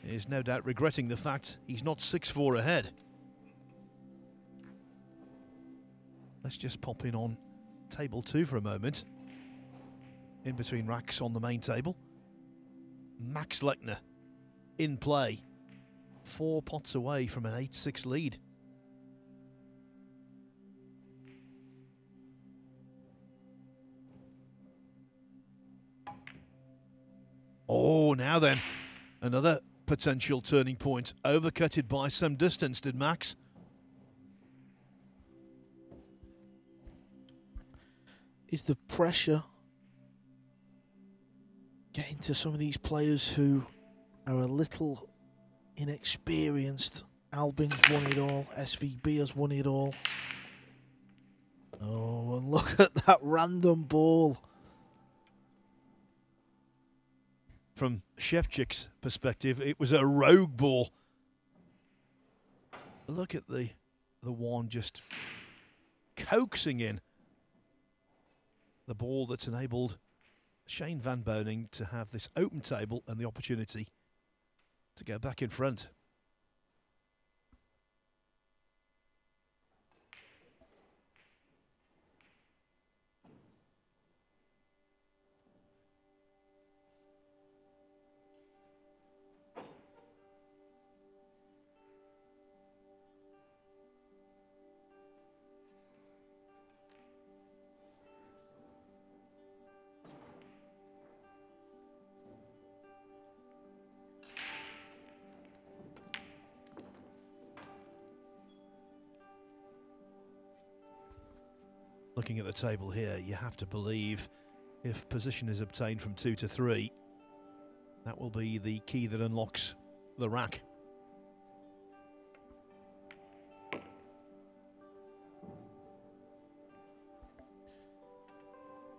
is no doubt regretting the fact he's not 6-4 ahead. Let's just pop in on table two for a moment. In between racks on the main table. Max Lechner in play. Four pots away from an 8-6 lead. Oh, now then, another potential turning point. Overcutted by some distance, did Max? Is the pressure getting to some of these players who are a little inexperienced. Albin's won it all. SVB has won it all. Oh, and look [laughs] at that random ball. From Szewczyk's perspective, it was a rogue ball. Look at the the one just coaxing in the ball that's enabled Shane Van Boening to have this open table and the opportunity to go back in front. Looking at the table here, you have to believe if position is obtained from two to three, that will be the key that unlocks the rack.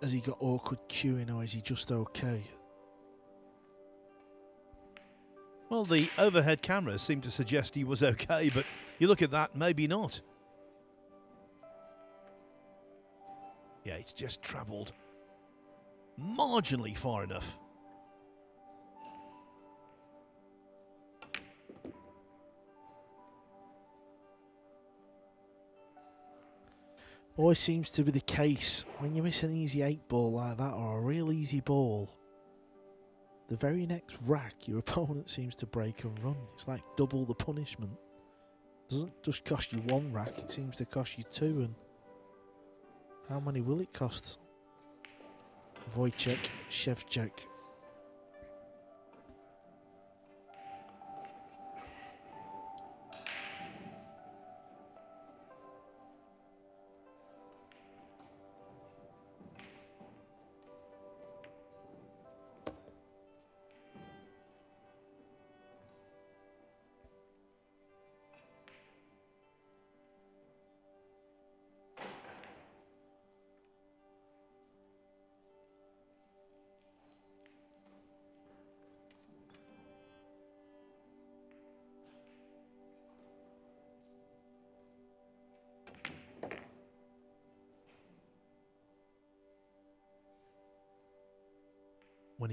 Has he got awkward cueing or is he just okay? Well, the overhead cameras seem to suggest he was okay, but you look at that, maybe not. Yeah, it's just travelled marginally far enough. Always seems to be the case when you miss an easy eight ball like that or a real easy ball. The very next rack, your [laughs] opponent seems to break and run. It's like double the punishment. Doesn't just cost you one rack; it seems to cost you two, and how many will it cost? Wojciech Szewczyk.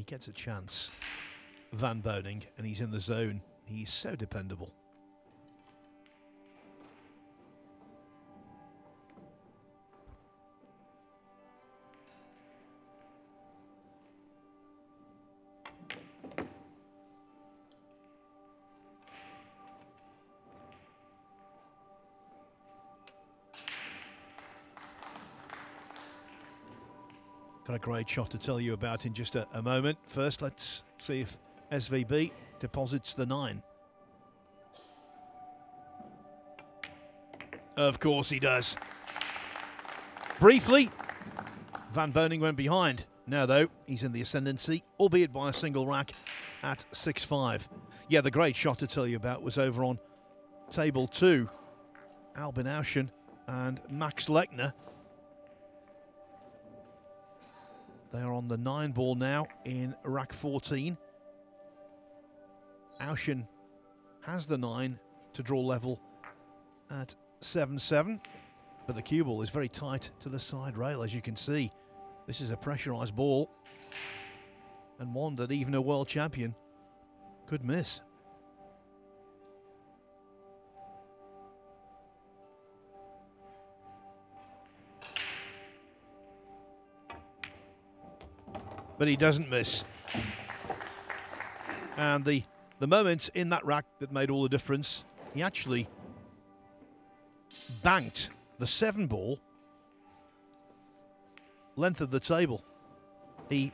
Gets a chance, Van Boening, and he's in the zone, he's so dependable. Got a great shot to tell you about in just a, a moment. First, let's see if SVB deposits the nine. Of course he does. Briefly, Van Boening went behind. Now, though, he's in the ascendancy, albeit by a single rack at 6-5. Yeah, the great shot to tell you about was over on table two. Albin Ouschen and Max Lechner They are on the nine ball now in rack 14. Ouschan has the nine to draw level at 7-7, but the cue ball is very tight to the side rail, as you can see. This is a pressurised ball, and one that even a world champion could miss. But he doesn't miss. And the the moment in that rack that made all the difference, he actually banked the seven ball length of the table. He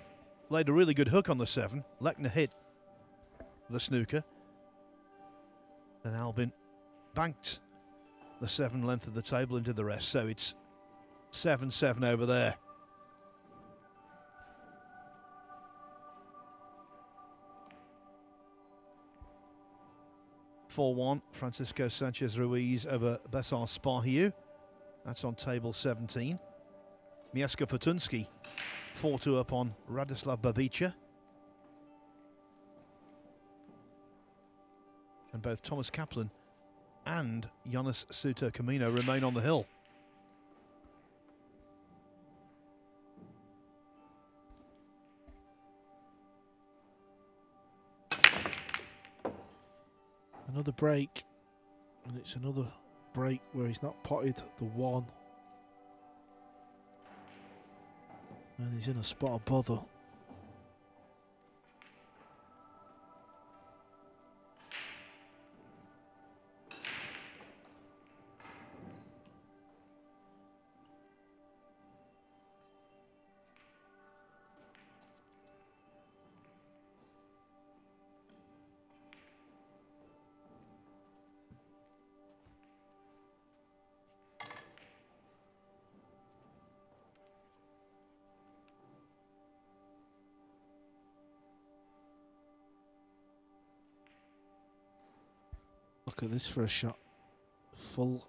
laid a really good hook on the seven. Lechner hit the snooker. Then Albin banked the seven length of the table into the rest. So it's 7 7 over there. 4 1, Francisco Sanchez Ruiz over uh, Besar Spahiu. That's on table 17. Mieszko Fortunski, 4 2 up on Radoslav Babica. And both Thomas Kaplan and Jonas Souto Comino remain on the hill. Another break, and it's another break where he's not potted the one. And he's in a spot of bother. At this for a shot. Full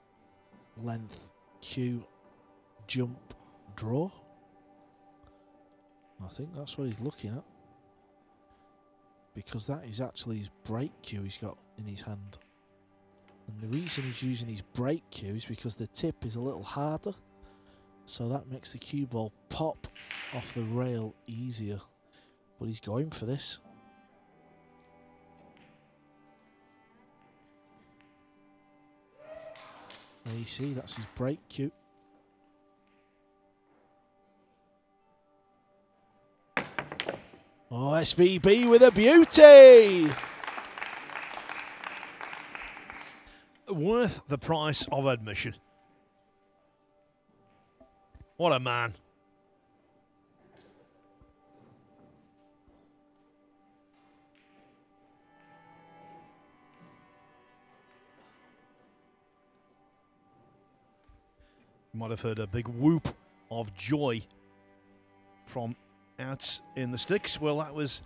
length cue jump draw. I think that's what he's looking at. Because that is actually his break cue he's got in his hand. And the reason he's using his break cue is because the tip is a little harder. So that makes the cue ball pop off the rail easier. But he's going for this. There you see, that's his break cue. Oh, SVB with a beauty! Worth the price of admission. What a man. You might have heard a big whoop of joy from out in the sticks. Well, that was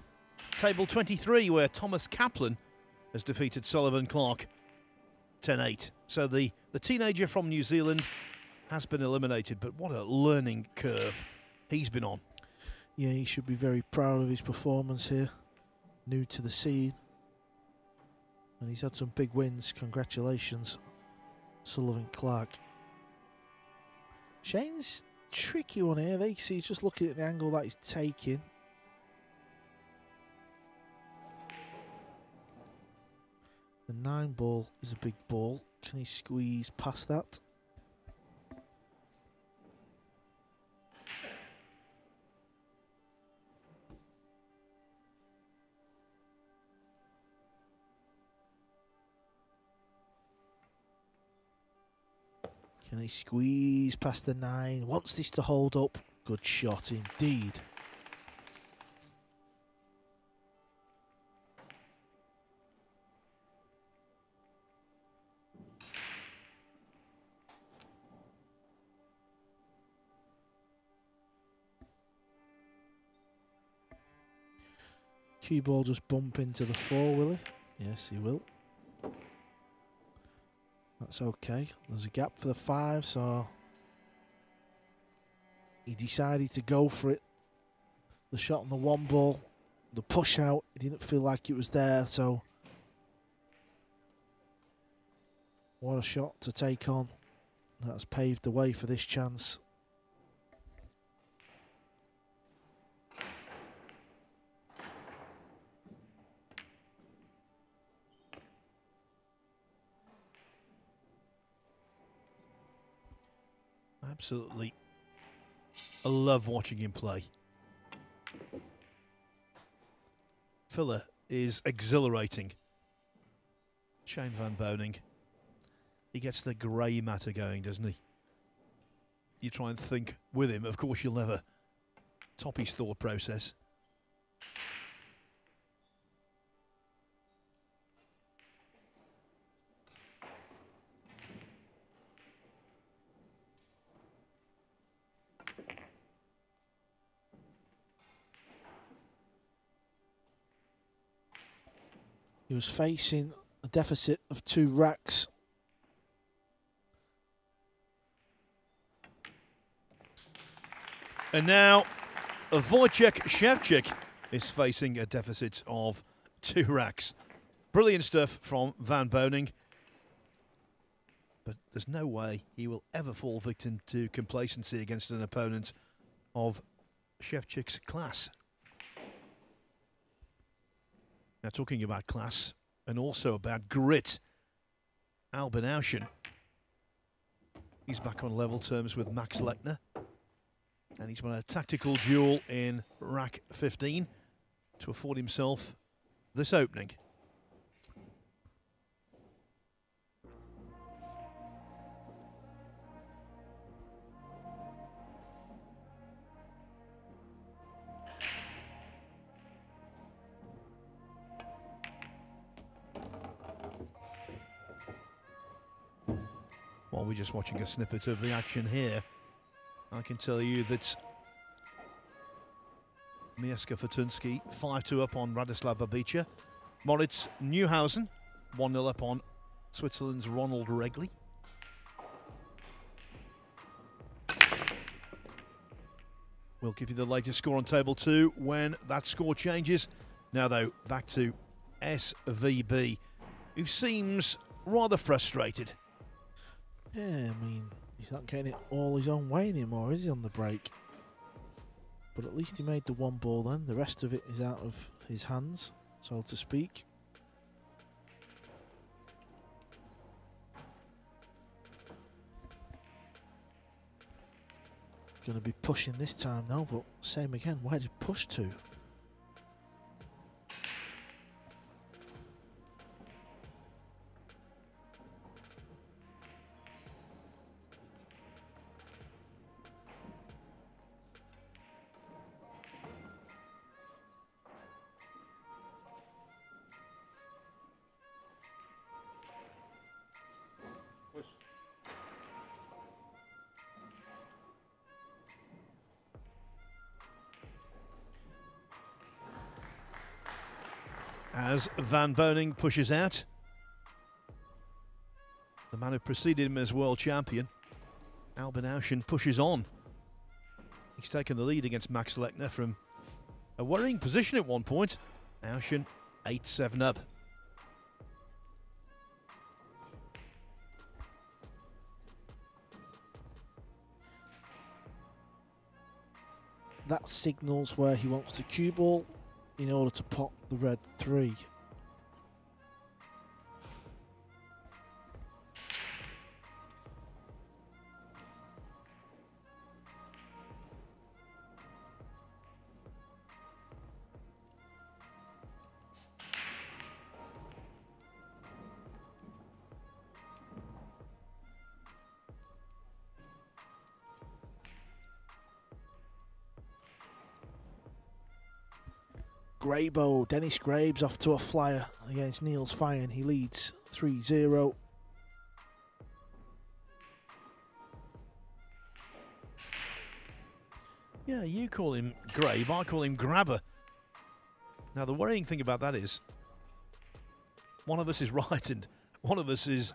table 23, where Thomas Kaplan has defeated Sullivan Clark 10 8. So the, the teenager from New Zealand has been eliminated, but what a learning curve he's been on. Yeah, he should be very proud of his performance here. New to the scene. And he's had some big wins. Congratulations, Sullivan Clark. Shane's tricky one here. They see he's just looking at the angle that he's taking. The nine ball is a big ball. Can he squeeze past that? Can he squeeze past the nine? Wants this to hold up. Good shot indeed. Cue ball just bump into the four, will he? Yes, he will. That's okay. There's a gap for the five, so he decided to go for it. The shot on the one ball, the push out, he didn't feel like it was there, so what a shot to take on. That's paved the way for this chance. Absolutely. I love watching him play. Filler is exhilarating. Shane Van Boening. He gets the grey matter going, doesn't he? You try and think with him, of course you'll never top his thought process. Was facing a deficit of two racks. And now Wojciech Szewczyk is facing a deficit of two racks. Brilliant stuff from Van Boening. But there's no way he will ever fall victim to complacency against an opponent of Szewczyk's class. Now, talking about class and also about grit, Albin Ouschan. He's back on level terms with Max Lechner. And he's won a tactical duel in rack 15 to afford himself this opening. We're just watching a snippet of the action here, I can tell you that Mieszko Fortunski 5-2 up on Radoslav Babica. Moritz Neuhausen 1-0 up on Switzerland's Ronald Regli. We'll give you the latest score on table two when that score changes. Now, though, back to SVB, who seems rather frustrated. Yeah, I mean, he's not getting it all his own way anymore, is he, on the break? But at least he made the one ball then. The rest of it is out of his hands, so to speak. Going to be pushing this time now, but same again. Where did push to? Van Boening pushes out. The man who preceded him as world champion, Albin Ouschan, pushes on. He's taken the lead against Max Lechner from a worrying position at one point. Ouschan 8 7 up. That signals where he wants to cue ball in order to pop the red three. Graybo, Dennis Grabe off to a flyer against Niels Feijen. He leads 3 0. Yeah, you call him Grabe, I call him Grabber. Now, the worrying thing about that is one of us is [laughs] right and one of us is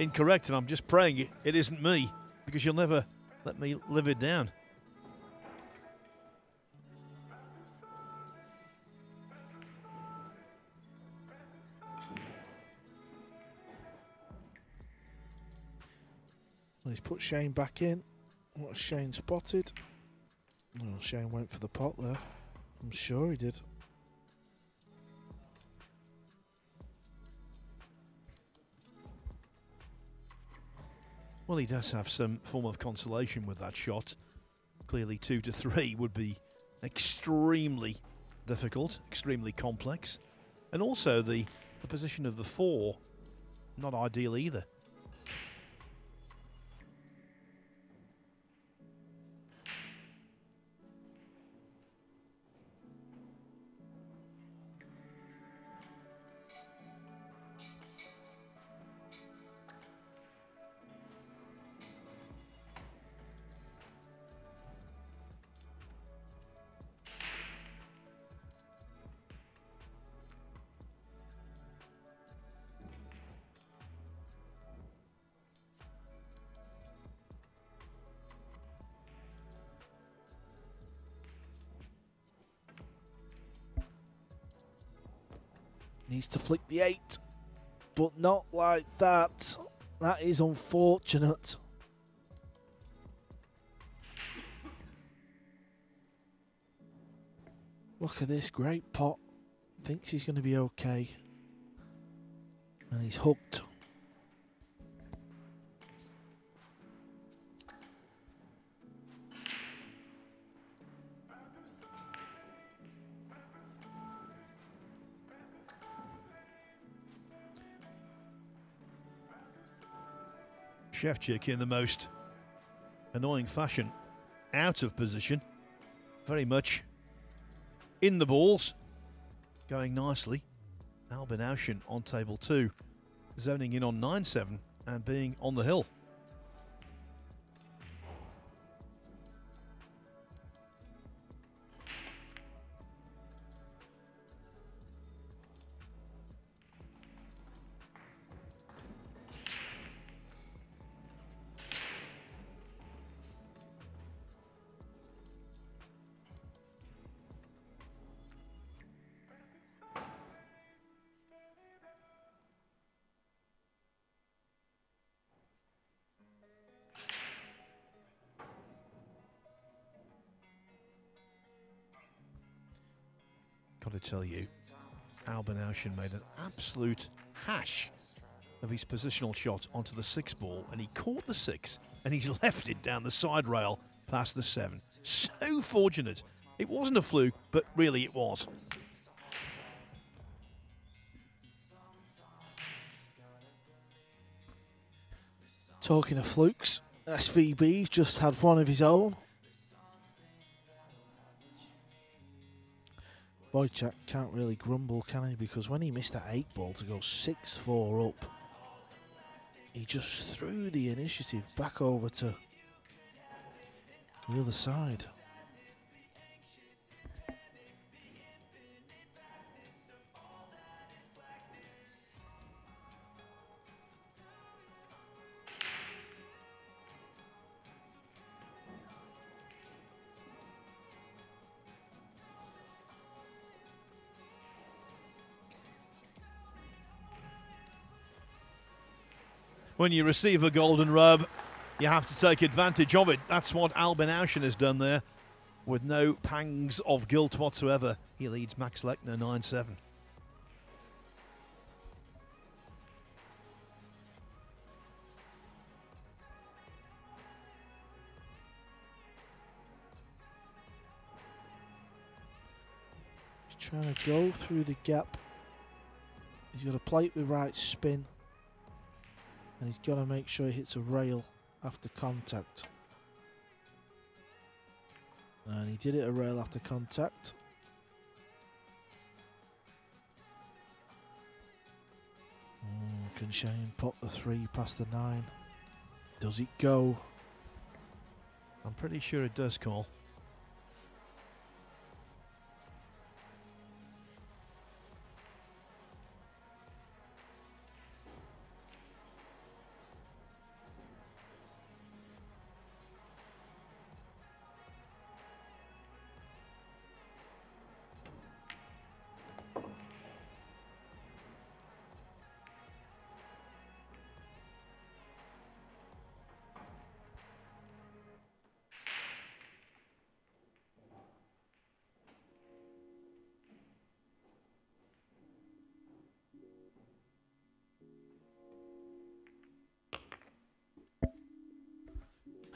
incorrect, and I'm just praying it isn't me because you'll never let me live it down. Put Shane back in. What Shane spotted? Well, Shane went for the pot there. I'm sure he did. Well, he does have some form of consolation with that shot. Clearly, two to three would be extremely difficult, extremely complex. And also, the, the position of the four, not ideal either. Needs to flick the eight, but not like that. That is unfortunate. Look at this great pot. Thinks he's going to be okay. And he's hooked. Szewczyk in the most annoying fashion, out of position, very much in the balls, going nicely. Albin Ouschan on table two, zoning in on 9 7 and being on the hill. Tell you, Albin Ouschan made an absolute hash of his positional shot onto the six ball, and he caught the six, and he's [laughs] left it down the side rail past the seven. So fortunate. It wasn't a fluke, but really it was. Talking of flukes, SVB just had one of his own. Wojciech can't really grumble, can he? Because when he missed that eight ball to go 6 4 up, he just threw the initiative back over to the other side. When you receive a golden rub, you have to take advantage of it. That's what Albin Ouschan has done there with no pangs of guilt whatsoever. He leads Max Lechner 9 7. He's trying to go through the gap. He's got to play it with right spin. And he's got to make sure he hits a rail after contact. And he did it a rail after contact. Mm, can Shane put the three past the nine? Does it go? I'm pretty sure it does call.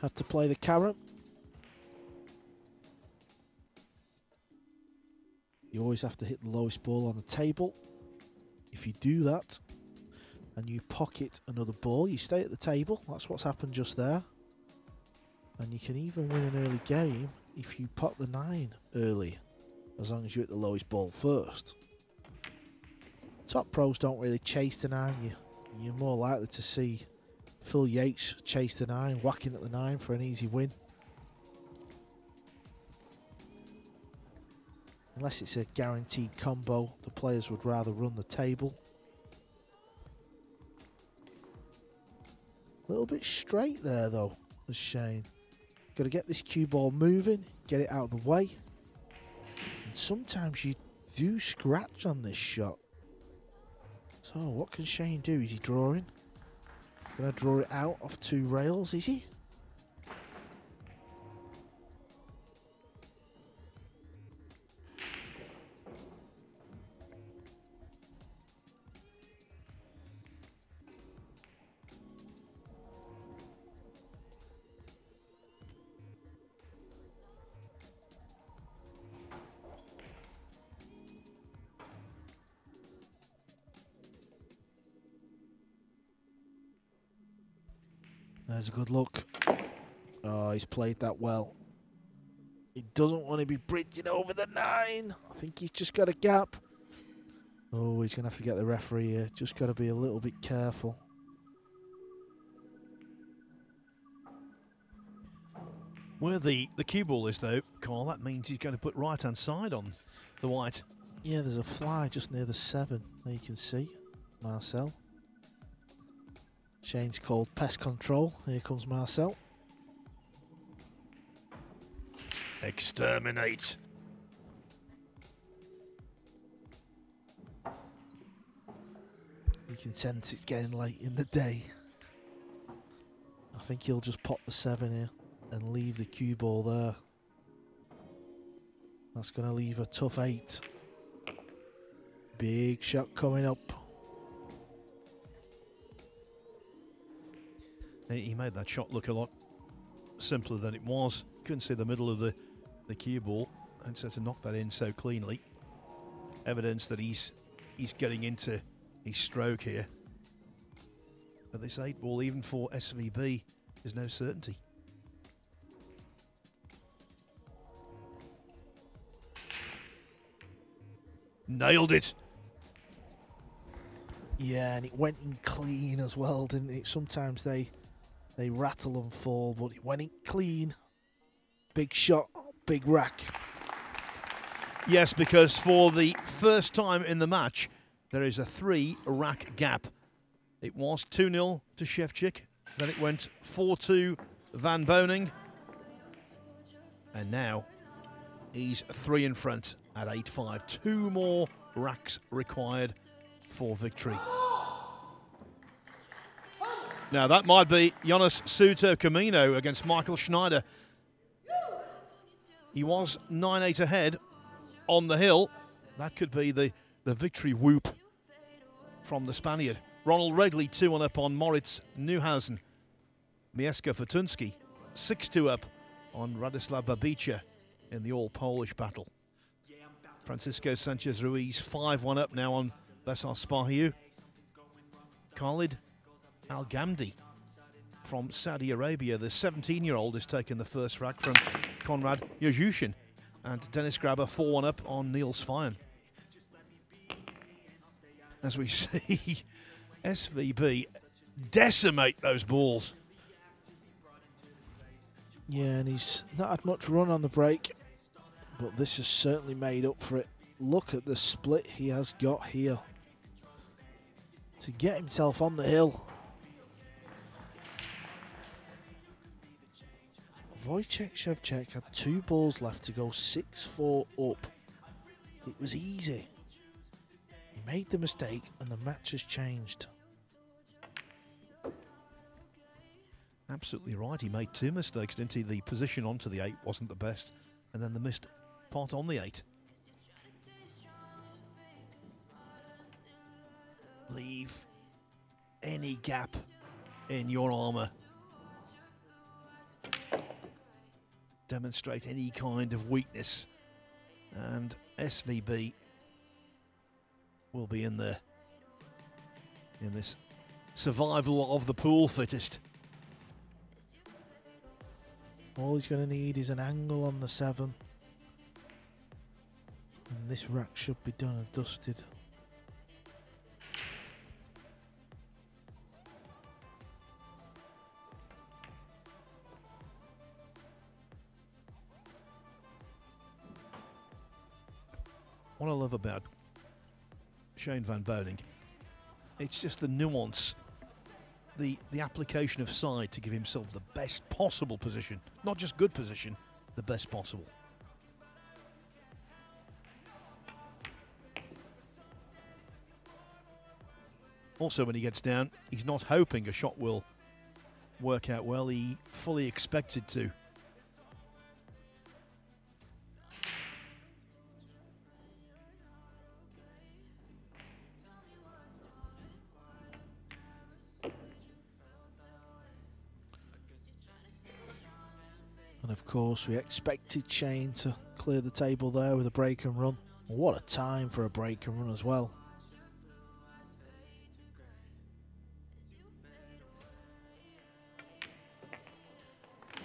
Had to play the carom. You always have to hit the lowest ball on the table. If you do that and you pocket another ball, you stay at the table. That's what's happened just there. And you can even win an early game if you pot the nine early, as long as you hit the lowest ball first. Top pros don't really chase the nine. You, you're more likely to see Phil Yates chase the nine, whacking at the nine for an easy win. Unless it's a guaranteed combo, the players would rather run the table. A little bit straight there though, as Shane. Got to get this cue ball moving, get it out of the way. And sometimes you do scratch on this shot. So what can Shane do? Is he drawing? Gonna draw it out off two rails, is he? Good look. Oh, uh, he's played that well. He doesn't want to be bridging over the nine. I think he's just got a gap. Oh, he's going to have to get the referee here. Just got to be a little bit careful. Where the, the cue ball is, though, Carl, that means he's going to put right hand side on the white. Yeah, there's a fly just near the seven. There you can see Marcel. Shane's called pest control. Here comes Marcel. Exterminate. You can sense it's getting late in the day. I think he'll just pop the seven here and leave the cue ball there. That's going to leave a tough eight. Big shot coming up. He made that shot look a lot simpler than it was. Couldn't see the middle of the, the cue ball, and so to knock that in so cleanly, evidence that he's he's getting into his stroke here. But this eight ball, even for SVB, is no certainty. Nailed it. Yeah, and it went in clean as well, didn't it? Sometimes they they rattle and fall, but it went in clean. Big shot, big rack. Yes, because for the first time in the match, there is a three rack gap. It was 2 0 to Szewczyk, then it went 4 2 Van Boening, and now he's three in front at 8 5. Two more racks required for victory. Now that might be Jonas Souto Comino against Michael Schneider. He was 9-8 ahead on the hill. That could be the, the victory whoop from the Spaniard. Ronald Regli 2-1 up on Moritz Neuhausen. Mieszko Fortunski 6-2 up on Radoslav Babica in the all-Polish battle. Francisco Sanchez Ruiz 5-1 up now on Besar Spahiu. Khalid Al Gamdi from Saudi Arabia. The 17 year old has taken the first rack from Konrad Yajushin. And Dennis Grabe 4 1 up on Niels Feijen. As we [laughs] see SVB decimate those balls. Yeah, and he's not had much run on the break, but this has certainly made up for it. Look at the split he has got here. To get himself on the hill Wojciech Szewczyk had two balls left to go 6-4 up. It was easy. He made the mistake and the match has changed. Absolutely right. He made two mistakes, didn't he? The position onto the eight wasn't the best, and then the missed pot on the eight. Leave any gap in your armour demonstrate any kind of weakness. And SVB will be in there in this survival of the pool fittest. All he's going to need is an angle on the seven. And this rack should be done and dusted. What I love about Shane Van Boening, it's just the nuance, the the application of side to give himself the best possible position, not just good position, the best possible. Also, when he gets down, he's not hoping a shot will work out well. He fully expected to. Course, we expected Shane to clear the table there with a break and run. What a time for a break and run as well.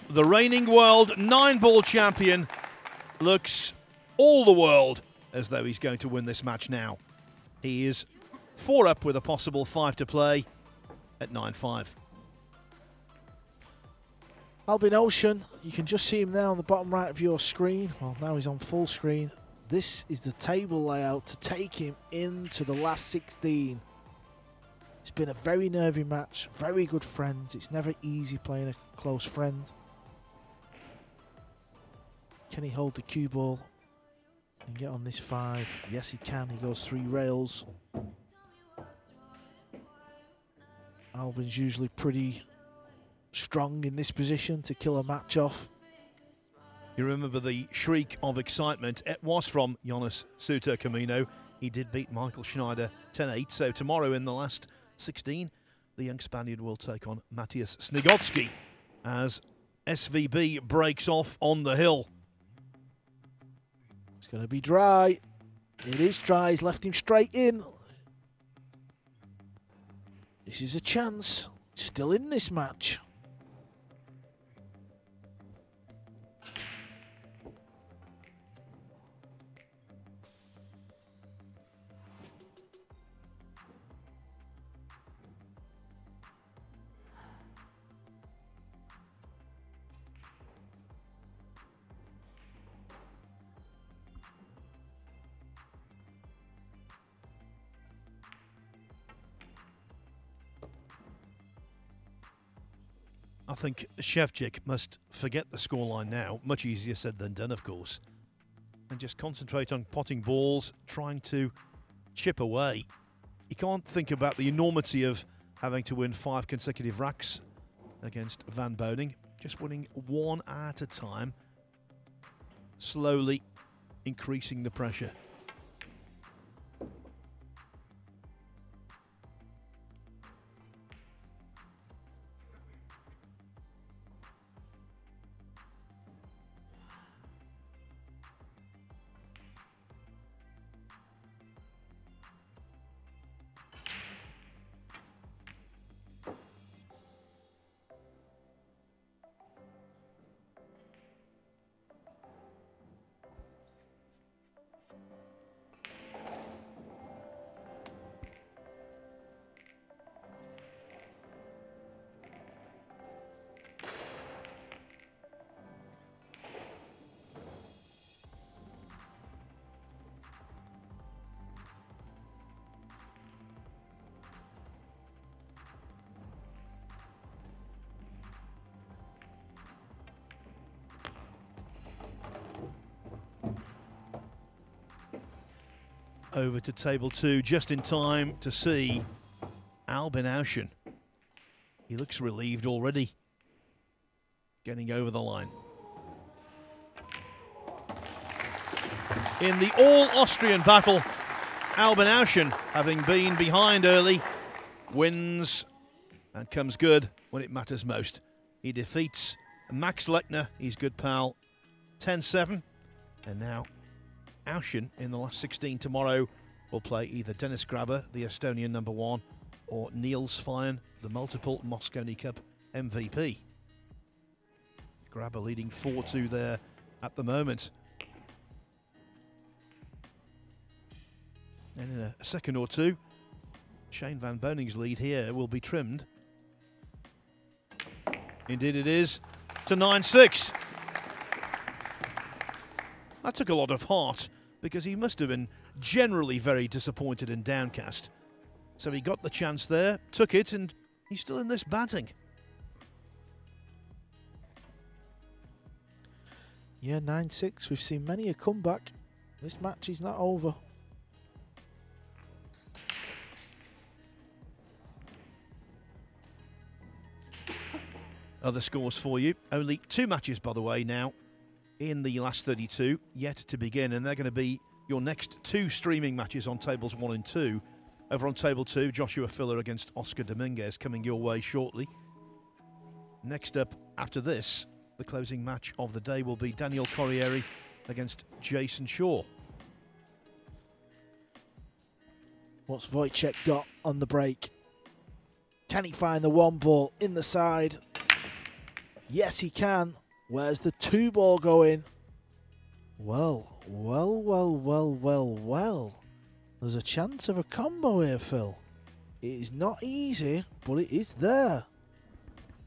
The reigning world nine ball champion looks all the world as though he's going to win this match now. He is four up with a possible five to play at 9 5. Albin Ouschan, you can just see him there on the bottom right of your screen. Well, now he's on full screen. This is the table layout to take him into the last 16. It's been a very nervy match, very good friends. It's never easy playing a close friend. Can he hold the cue ball and get on this five? Yes, he can. He goes three rails. Albin's usually pretty strong in this position to kill a match off. You remember the shriek of excitement. It was from Jonas Souto Comino. He did beat Michael Schneider 10 8. So tomorrow in the last 16, the young Spaniard will take on Matthias Sniegocki as SVB breaks off on the hill. It's going to be dry. It is dry. He's left him straight in. This is a chance. Still in this match. Think Szewczyk must forget the scoreline now. Much easier said than done, of course. And just concentrate on potting balls, trying to chip away. You can't think about the enormity of having to win five consecutive racks against Van Boening. Just winning one at a time, slowly increasing the pressure. Over to table two just in time to see Albin Ouschan. He looks relieved already, getting over the line. In the all-Austrian battle, Albin Ouschan, having been behind early, wins and comes good when it matters most. He defeats Max Lechner, his good pal, 10-7, and now Ouschan in the last 16 tomorrow will play either Dennis Grabe, the Estonian number one, or Niels Feijen, the multiple Mosconi Cup MVP. Grabe leading 4 2 there at the moment. And in a second or two, Shane Van Boening's lead here will be trimmed. Indeed, it is to 9 6. That took a lot of heart because he must have been generally very disappointed and downcast. So he got the chance there, took it, and he's still in this batting. Yeah, 9 6. We've seen many a comeback. This match is not over. Other scores for you. Only two matches, by the way, now in the last 32 yet to begin, and they're going to be your next two streaming matches on tables one and two. Over on table two, Joshua Filler against Oscar Dominguez coming your way shortly. Next up, after this, the closing match of the day will be Daniel Corriere against Jason Shaw. What's Wojciech got on the break? Can he find the one ball in the side? Yes, he can. Where's the two ball going? Well, well, well, well, well, well. There's a chance of a combo here, Phil. It is not easy, but it is there.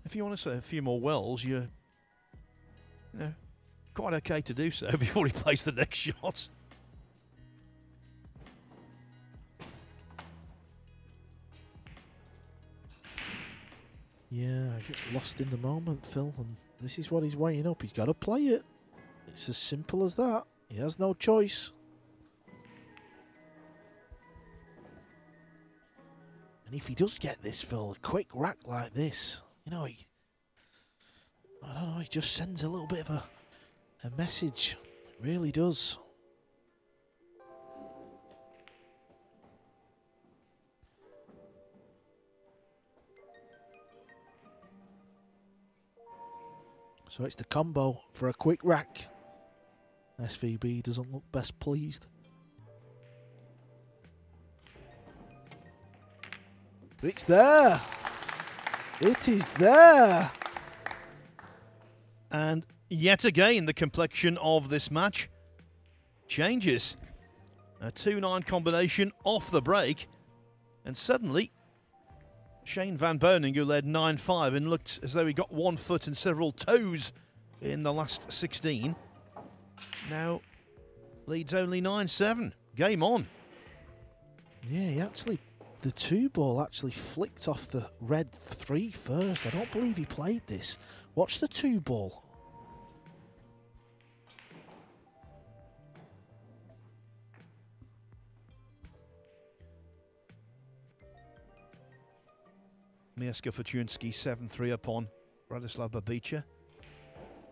If you want to say a few more wells, you're, you know, quite okay to do so before he plays the next shot. Yeah, I get lost in the moment, Phil, and this is what he's weighing up. He's got to play it. It's as simple as that. He has no choice. And if he does get this, Phil, a quick rack like this, you know, he, I don't know, he just sends a little bit of a, a message. It really does. So it's the combo for a quick rack. SVB doesn't look best pleased. It's there. It is there. And yet again, the complexion of this match changes. A 2 9 combination off the break, and suddenly Shane Van Boening, who led 9 5 and looked as though he got one foot and several toes in the last 16, now leads only 9 7. Game on. Yeah, he actually, the two ball actually flicked off the red three first. I don't believe he played this. Watch the two ball. Mieszko Fortunski 7 3 upon Radoslav Babica.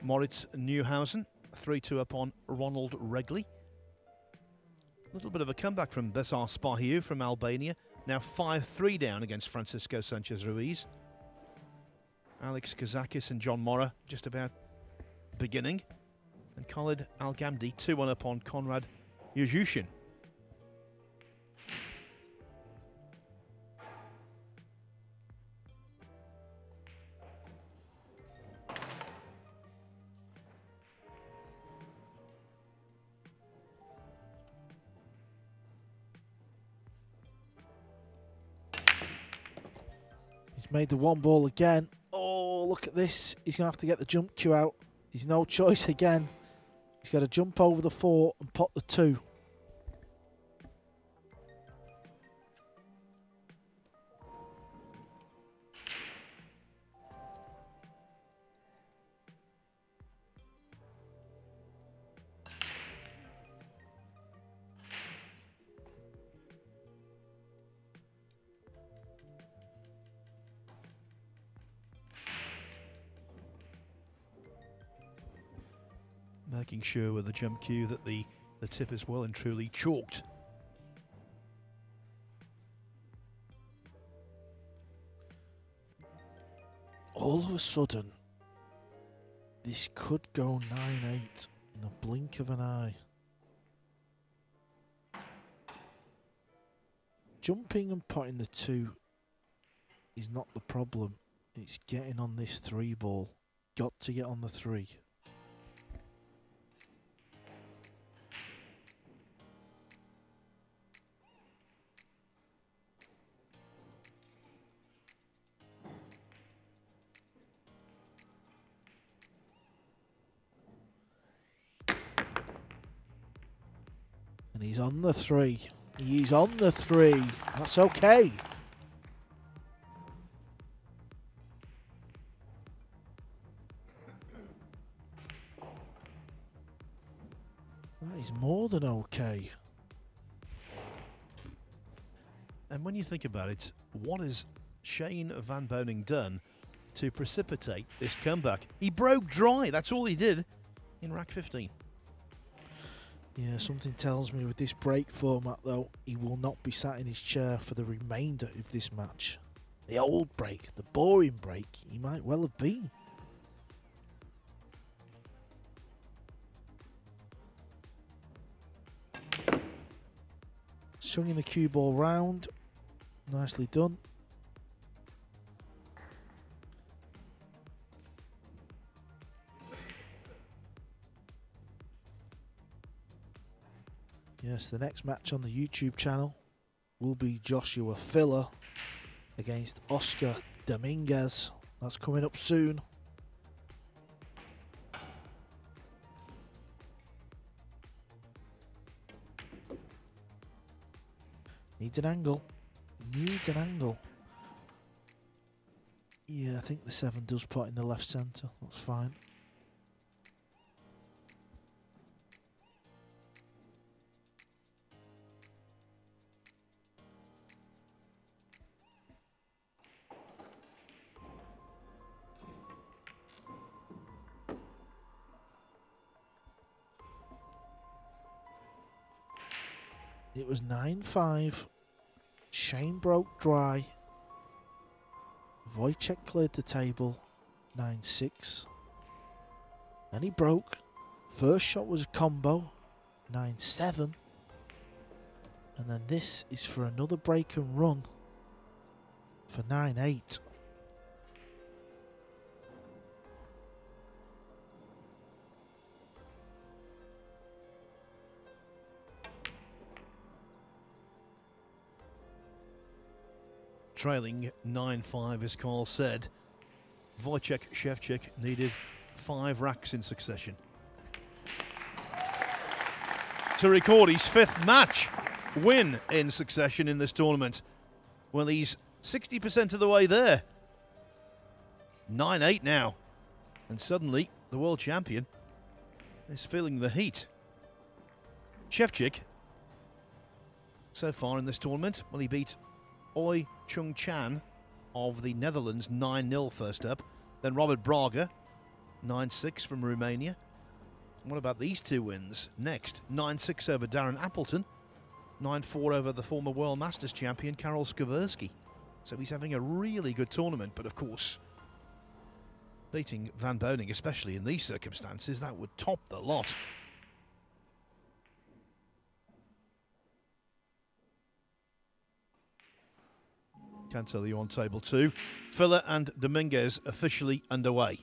Moritz Neuhausen 3 2 upon Ronald Regli. A little bit of a comeback from Besar Spahiu from Albania. Now 5 3 down against Francisco Sanchez Ruiz. Alex Kazakis and John Morra just about beginning. And Khalid Al Gamdi 2 1 upon Konrad Juszczyszyn. Made the one ball again. Oh, look at this. He's going to have to get the jump cue out. He's no choice again. He's got to jump over the four and pot the two. Sure with the jump cue that the, the tip is well and truly chalked. All of a sudden, this could go 9 8 in the blink of an eye. Jumping and potting the two is not the problem. It's getting on this three ball. Got to get on the three. And he's on the three. He's on the three. That's okay. That is more than okay. And when you think about it, what has Shane Van Boening done to precipitate this comeback. He broke dry, that's all he did in rack 15. Yeah, something tells me with this break format, though, he will not be sat in his chair for the remainder of this match. The old break, the boring break, he might well have been. Swinging the cue ball round. Nicely done. Yes, the next match on the YouTube channel will be Joshua Filler against Oscar Dominguez. That's coming up soon. Needs an angle. Needs an angle. Yeah, I think the 7 does put in the left centre. That's fine. It was 9 5. Shane broke dry. Wojciech cleared the table 9 6. Then he broke. First shot was a combo 9 7. And then this is for another break and run for 9 Trailing 9-5 as Carl said. Wojciech Szewczyk needed five racks in succession. To record his fifth match win in succession in this tournament. Well, he's 60% of the way there. 9 8 now. And suddenly, the world champion is feeling the heat. Szewczyk, so far in this tournament, well, he beat Oei Chung Chan of the Netherlands 9 0 first up. Then Robert Braga 9 6 from Romania. What about these two wins? Next, 9 6 over Darren Appleton, 9 4 over the former World Masters champion Karol Skowerski. So he's having a really good tournament, but of course, beating Van Boening, especially in these circumstances, that would top the lot. Can tell you on table two. Filler and Dominguez officially underway.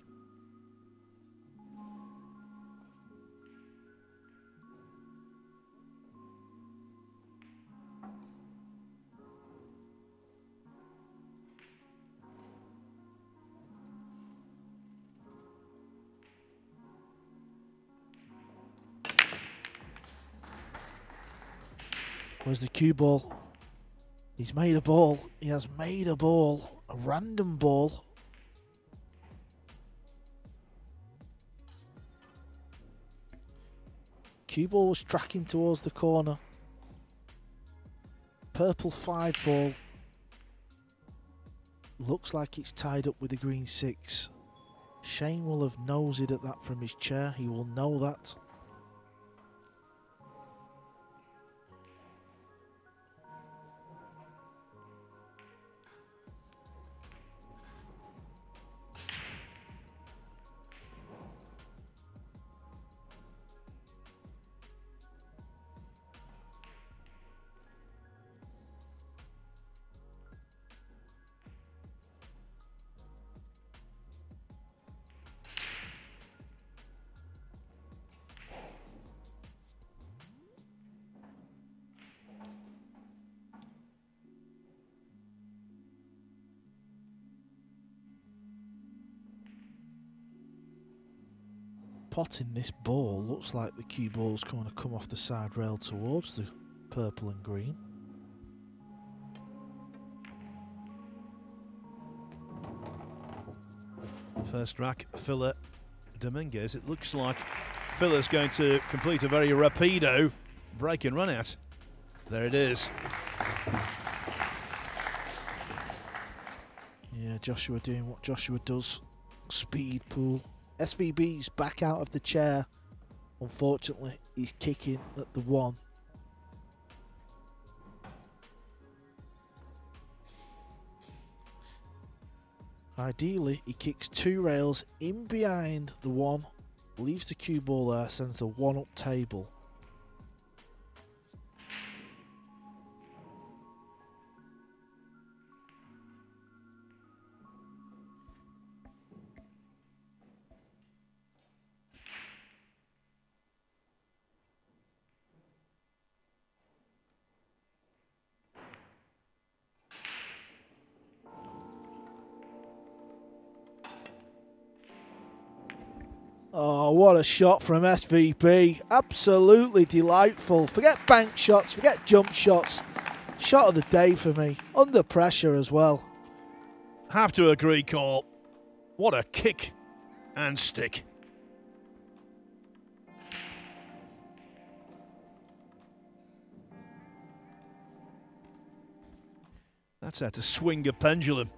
Where's the cue ball? He's made a ball. He has made a ball. A random ball. Cue ball was tracking towards the corner. Purple five ball. Looks like it's tied up with the green six. Shane will have nosed at that from his chair. He will know that. Potting this ball looks like the cue ball's going to come off the side rail towards the purple and green. First rack, Filler Dominguez. It looks like Filler's going to complete a very rapido break and run out. There it is. Yeah, Joshua doing what Joshua does. Speed pool. SVB's back out of the chair. Unfortunately, he's kicking at the one. Ideally, he kicks two rails in behind the one, leaves the cue ball there, sends the one up table. What a shot from SVB. Absolutely delightful. Forget bank shots, forget jump shots. Shot of the day for me. Under pressure as well. Have to agree, Cole. What a kick and stick. That's how to swing a pendulum.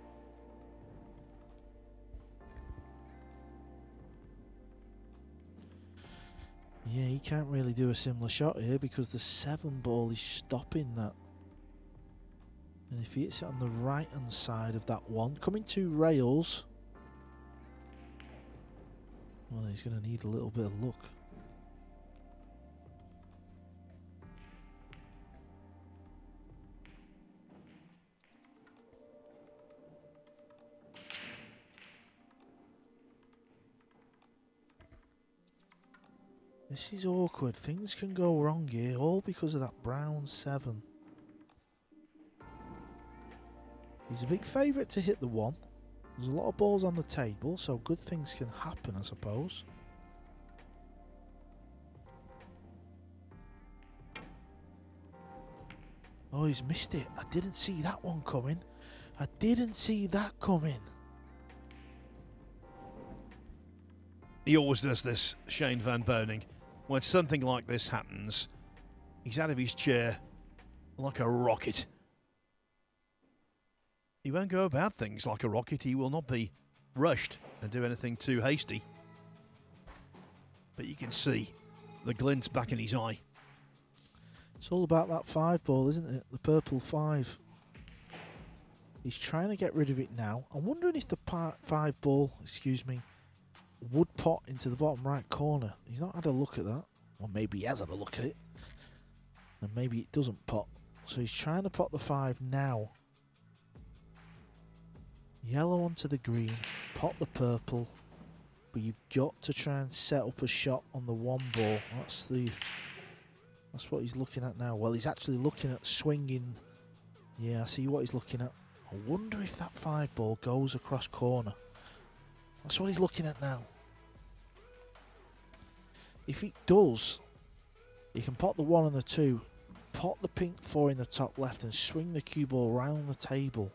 Can't really do a similar shot here because the seven ball is stopping that. And if he hits it on the right hand side of that one, coming to rails, well, he's going to need a little bit of luck. This is awkward. Things can go wrong here, all because of that brown seven. He's a big favourite to hit the one. There's a lot of balls on the table, so good things can happen, I suppose. Oh, he's missed it. I didn't see that one coming. I didn't see that coming. He always does this, Shane Van Boening. When something like this happens, he's out of his chair like a rocket. He won't go about things like a rocket. He will not be rushed and do anything too hasty. But you can see the glint back in his eye. It's all about that five ball, isn't it? The purple five. He's trying to get rid of it now. I'm wondering if the five ball, excuse me, would pot into the bottom right corner. He's not had a look at that. Or maybe he has had a look at it. And maybe it doesn't pot. So he's trying to pot the five now. Yellow onto the green. Pot the purple. But you've got to try and set up a shot on the one ball. That's the... That's what he's looking at now. Well, he's actually looking at swinging. Yeah, I see what he's looking at. I wonder if that five ball goes across corner. That's what he's looking at now. If it does, you can pot the one and the two, pot the pink four in the top left and swing the cue ball around the table.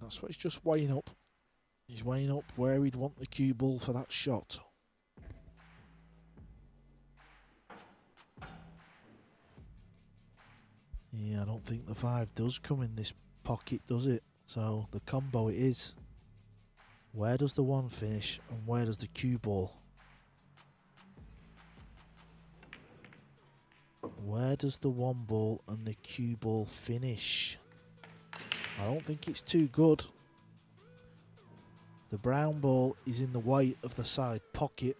That's what he's just weighing up. He's weighing up where he'd want the cue ball for that shot. Yeah, I don't think the five does come in this pocket, does it? So the combo it is. Where does the one finish and where does the cue ball? Where does the one ball and the cue ball finish? I don't think it's too good. The brown ball is in the way of the side pocket.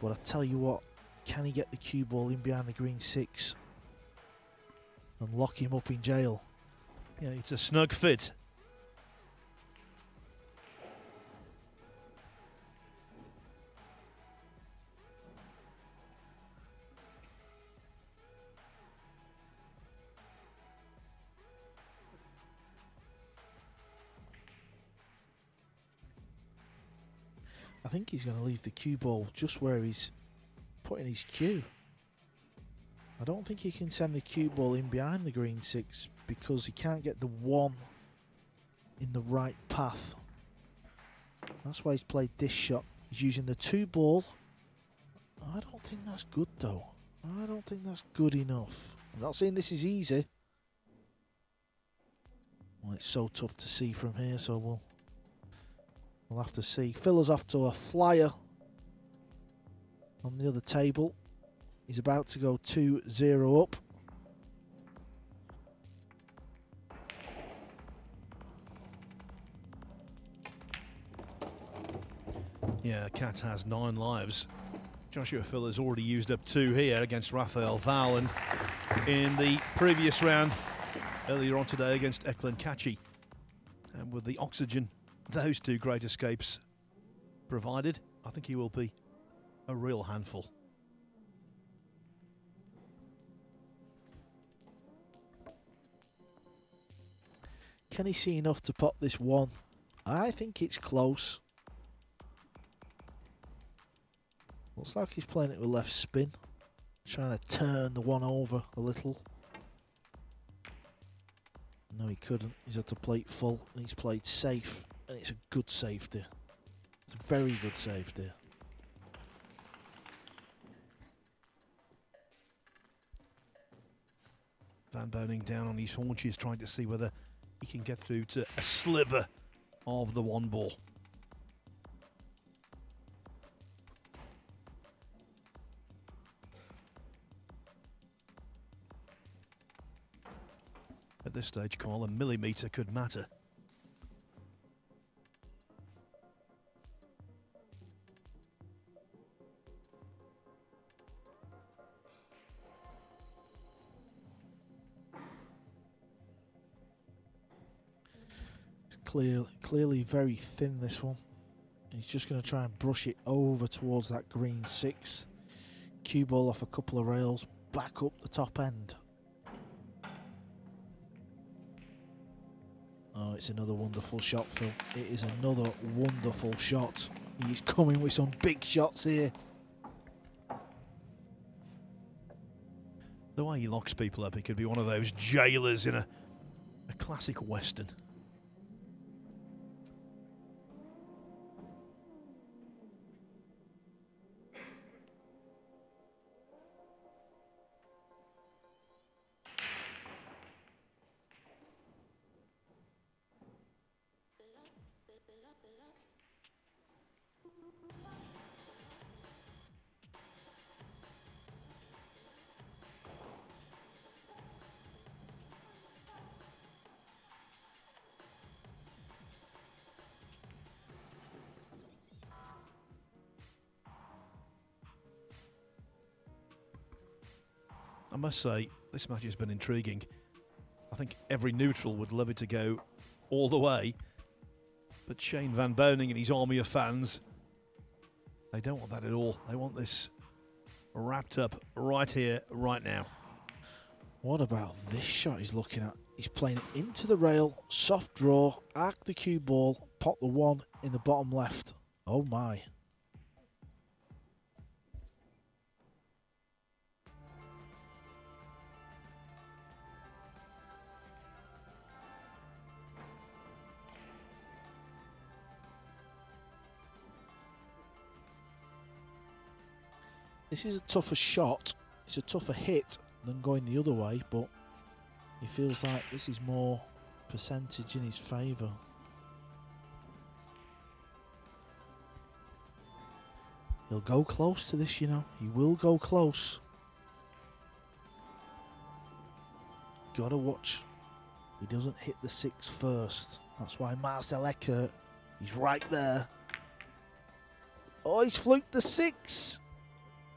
But I tell you what, can he get the cue ball in behind the green six and lock him up in jail? Yeah, it's a snug fit. I think he's going to leave the cue ball just where he's putting his cue. I don't think he can send the cue ball in behind the green six because he can't get the one in the right path. That's why he's played this shot. He's using the two ball. I don't think that's good though. I don't think that's good enough. I'm not saying this is easy. Well, it's so tough to see from here, so we'll we'll have to see. Filler's off to a flyer on the other table. He's about to go 2-0 up. Yeah, Cat has nine lives. Joshua Filler's already used up two here against Rafael Val and in the previous round earlier on today against Eklent Kaci. And with the oxygen those two great escapes provided, I think he will be a real handful. Can he see enough to pop this one? I think it's close. Looks like he's playing it with left spin. Trying to turn the one over a little. No, he couldn't. He's had to play it full and he's played safe. And it's a good safety. It's a very good safety. Van Boening down on his haunches trying to see whether he can get through to a sliver of the one ball. At this stage, Carl, a millimetre could matter. It's clear, clearly very thin this one. He's just going to try and brush it over towards that green six. Cue ball off a couple of rails, back up the top end. Oh, it's another wonderful shot, Phil. It is another wonderful shot. He's coming with some big shots here. The way he locks people up, he could be one of those jailers in a, a classic western. Must say, this match has been intriguing. I think every neutral would love it to go all the way. But Shane Van Boening and his army of fans, they don't want that at all. They want this wrapped up right here, right now. What about this shot he's looking at? He's playing it into the rail, soft draw, arc the cue ball, pot the one in the bottom left. Oh my. This is a tougher shot. It's a tougher hit than going the other way, but he feels like this is more percentage in his favour. He'll go close to this, you know. He will go close. Gotta watch. He doesn't hit the six first. That's why Marcel Eckert, he's right there. Oh, he's fluked the six.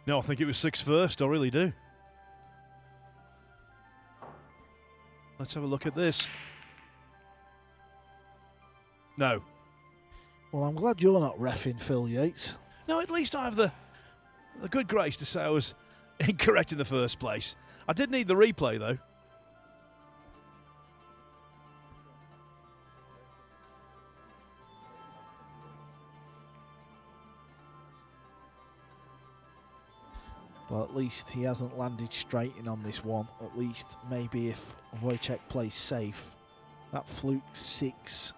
No, I think it was six first. I really do. Let's have a look at this. No. Well, I'm glad you're not refing Phil Yates. No, at least I have the the good grace to say I was [laughs] incorrect in the first place. I did need the replay though. Well, at least he hasn't landed straight in on this one. At least maybe if Wojciech plays safe, that fluke six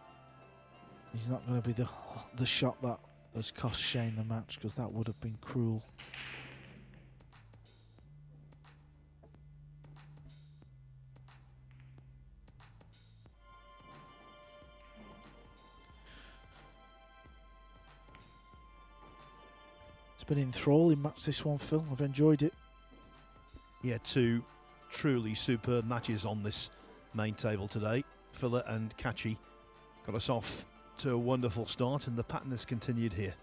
He's not going to be the the shot that has cost Shane the match because that would have been cruel. Been enthralling match this one, Phil. I've enjoyed it. Yeah, two truly superb matches on this main table today. Filler and Kaci got us off to a wonderful start, and the pattern has continued here.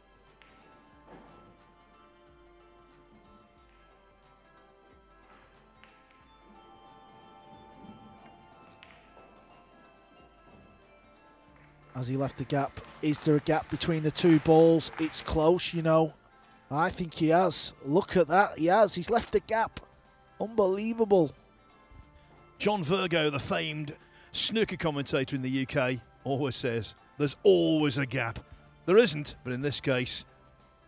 As he left the gap, is there a gap between the two balls? It's close, you know. I think he has. Look at that. He has. He's left the gap. Unbelievable. John Virgo, the famed snooker commentator in the UK, always says there's always a gap. There isn't, but in this case,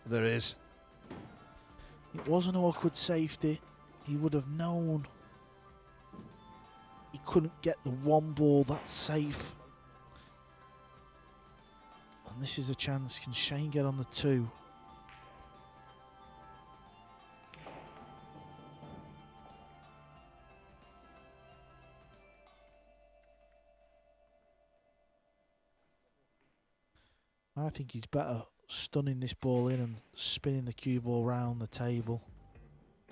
there is. It was an awkward safety. He would have known he couldn't get the one ball that's safe. And this is a chance. Can Shane get on the two? I think he's better stunning this ball in and spinning the cue ball round the table.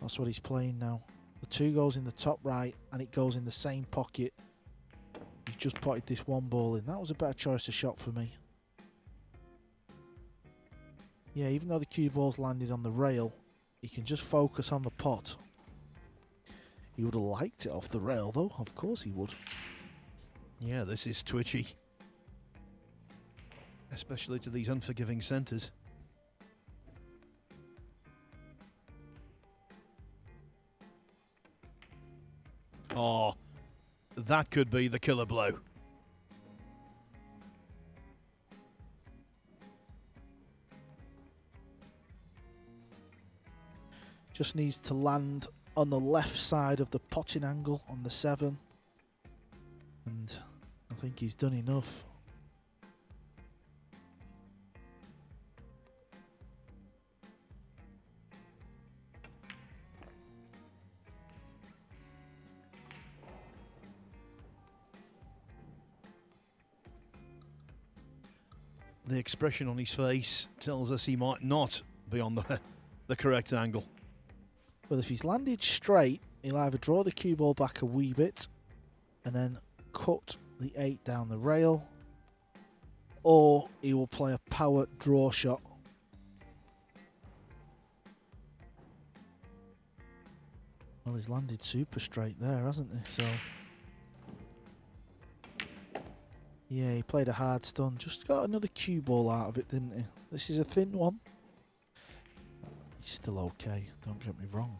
That's what he's playing now. The two goes in the top right and it goes in the same pocket. He's just potted this one ball in. That was a better choice of shot for me. Yeah, even though the cue ball's landed on the rail, he can just focus on the pot. He would have liked it off the rail though, of course he would. Yeah, this is twitchy. Especially to these unforgiving centres. Oh, that could be the killer blow. Just needs to land on the left side of the potting angle on the seven. And I think he's done enough. The expression on his face tells us he might not be on the, [laughs] the correct angle. Well, if he's landed straight, he'll either draw the cue ball back a wee bit and then cut the eight down the rail, or he will play a power draw shot. Well, he's landed super straight there, hasn't he? So, yeah, he played a hard stun. Just got another cue ball out of it, didn't he? This is a thin one. He's still okay, don't get me wrong.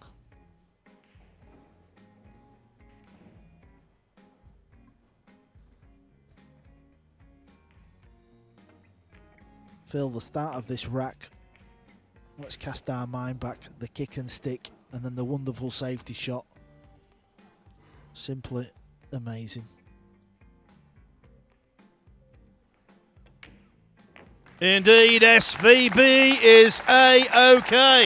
Phil, the start of this rack. Let's cast our mind back. The kick and stick, and then the wonderful safety shot. Simply amazing. Indeed, SVB is A-OK.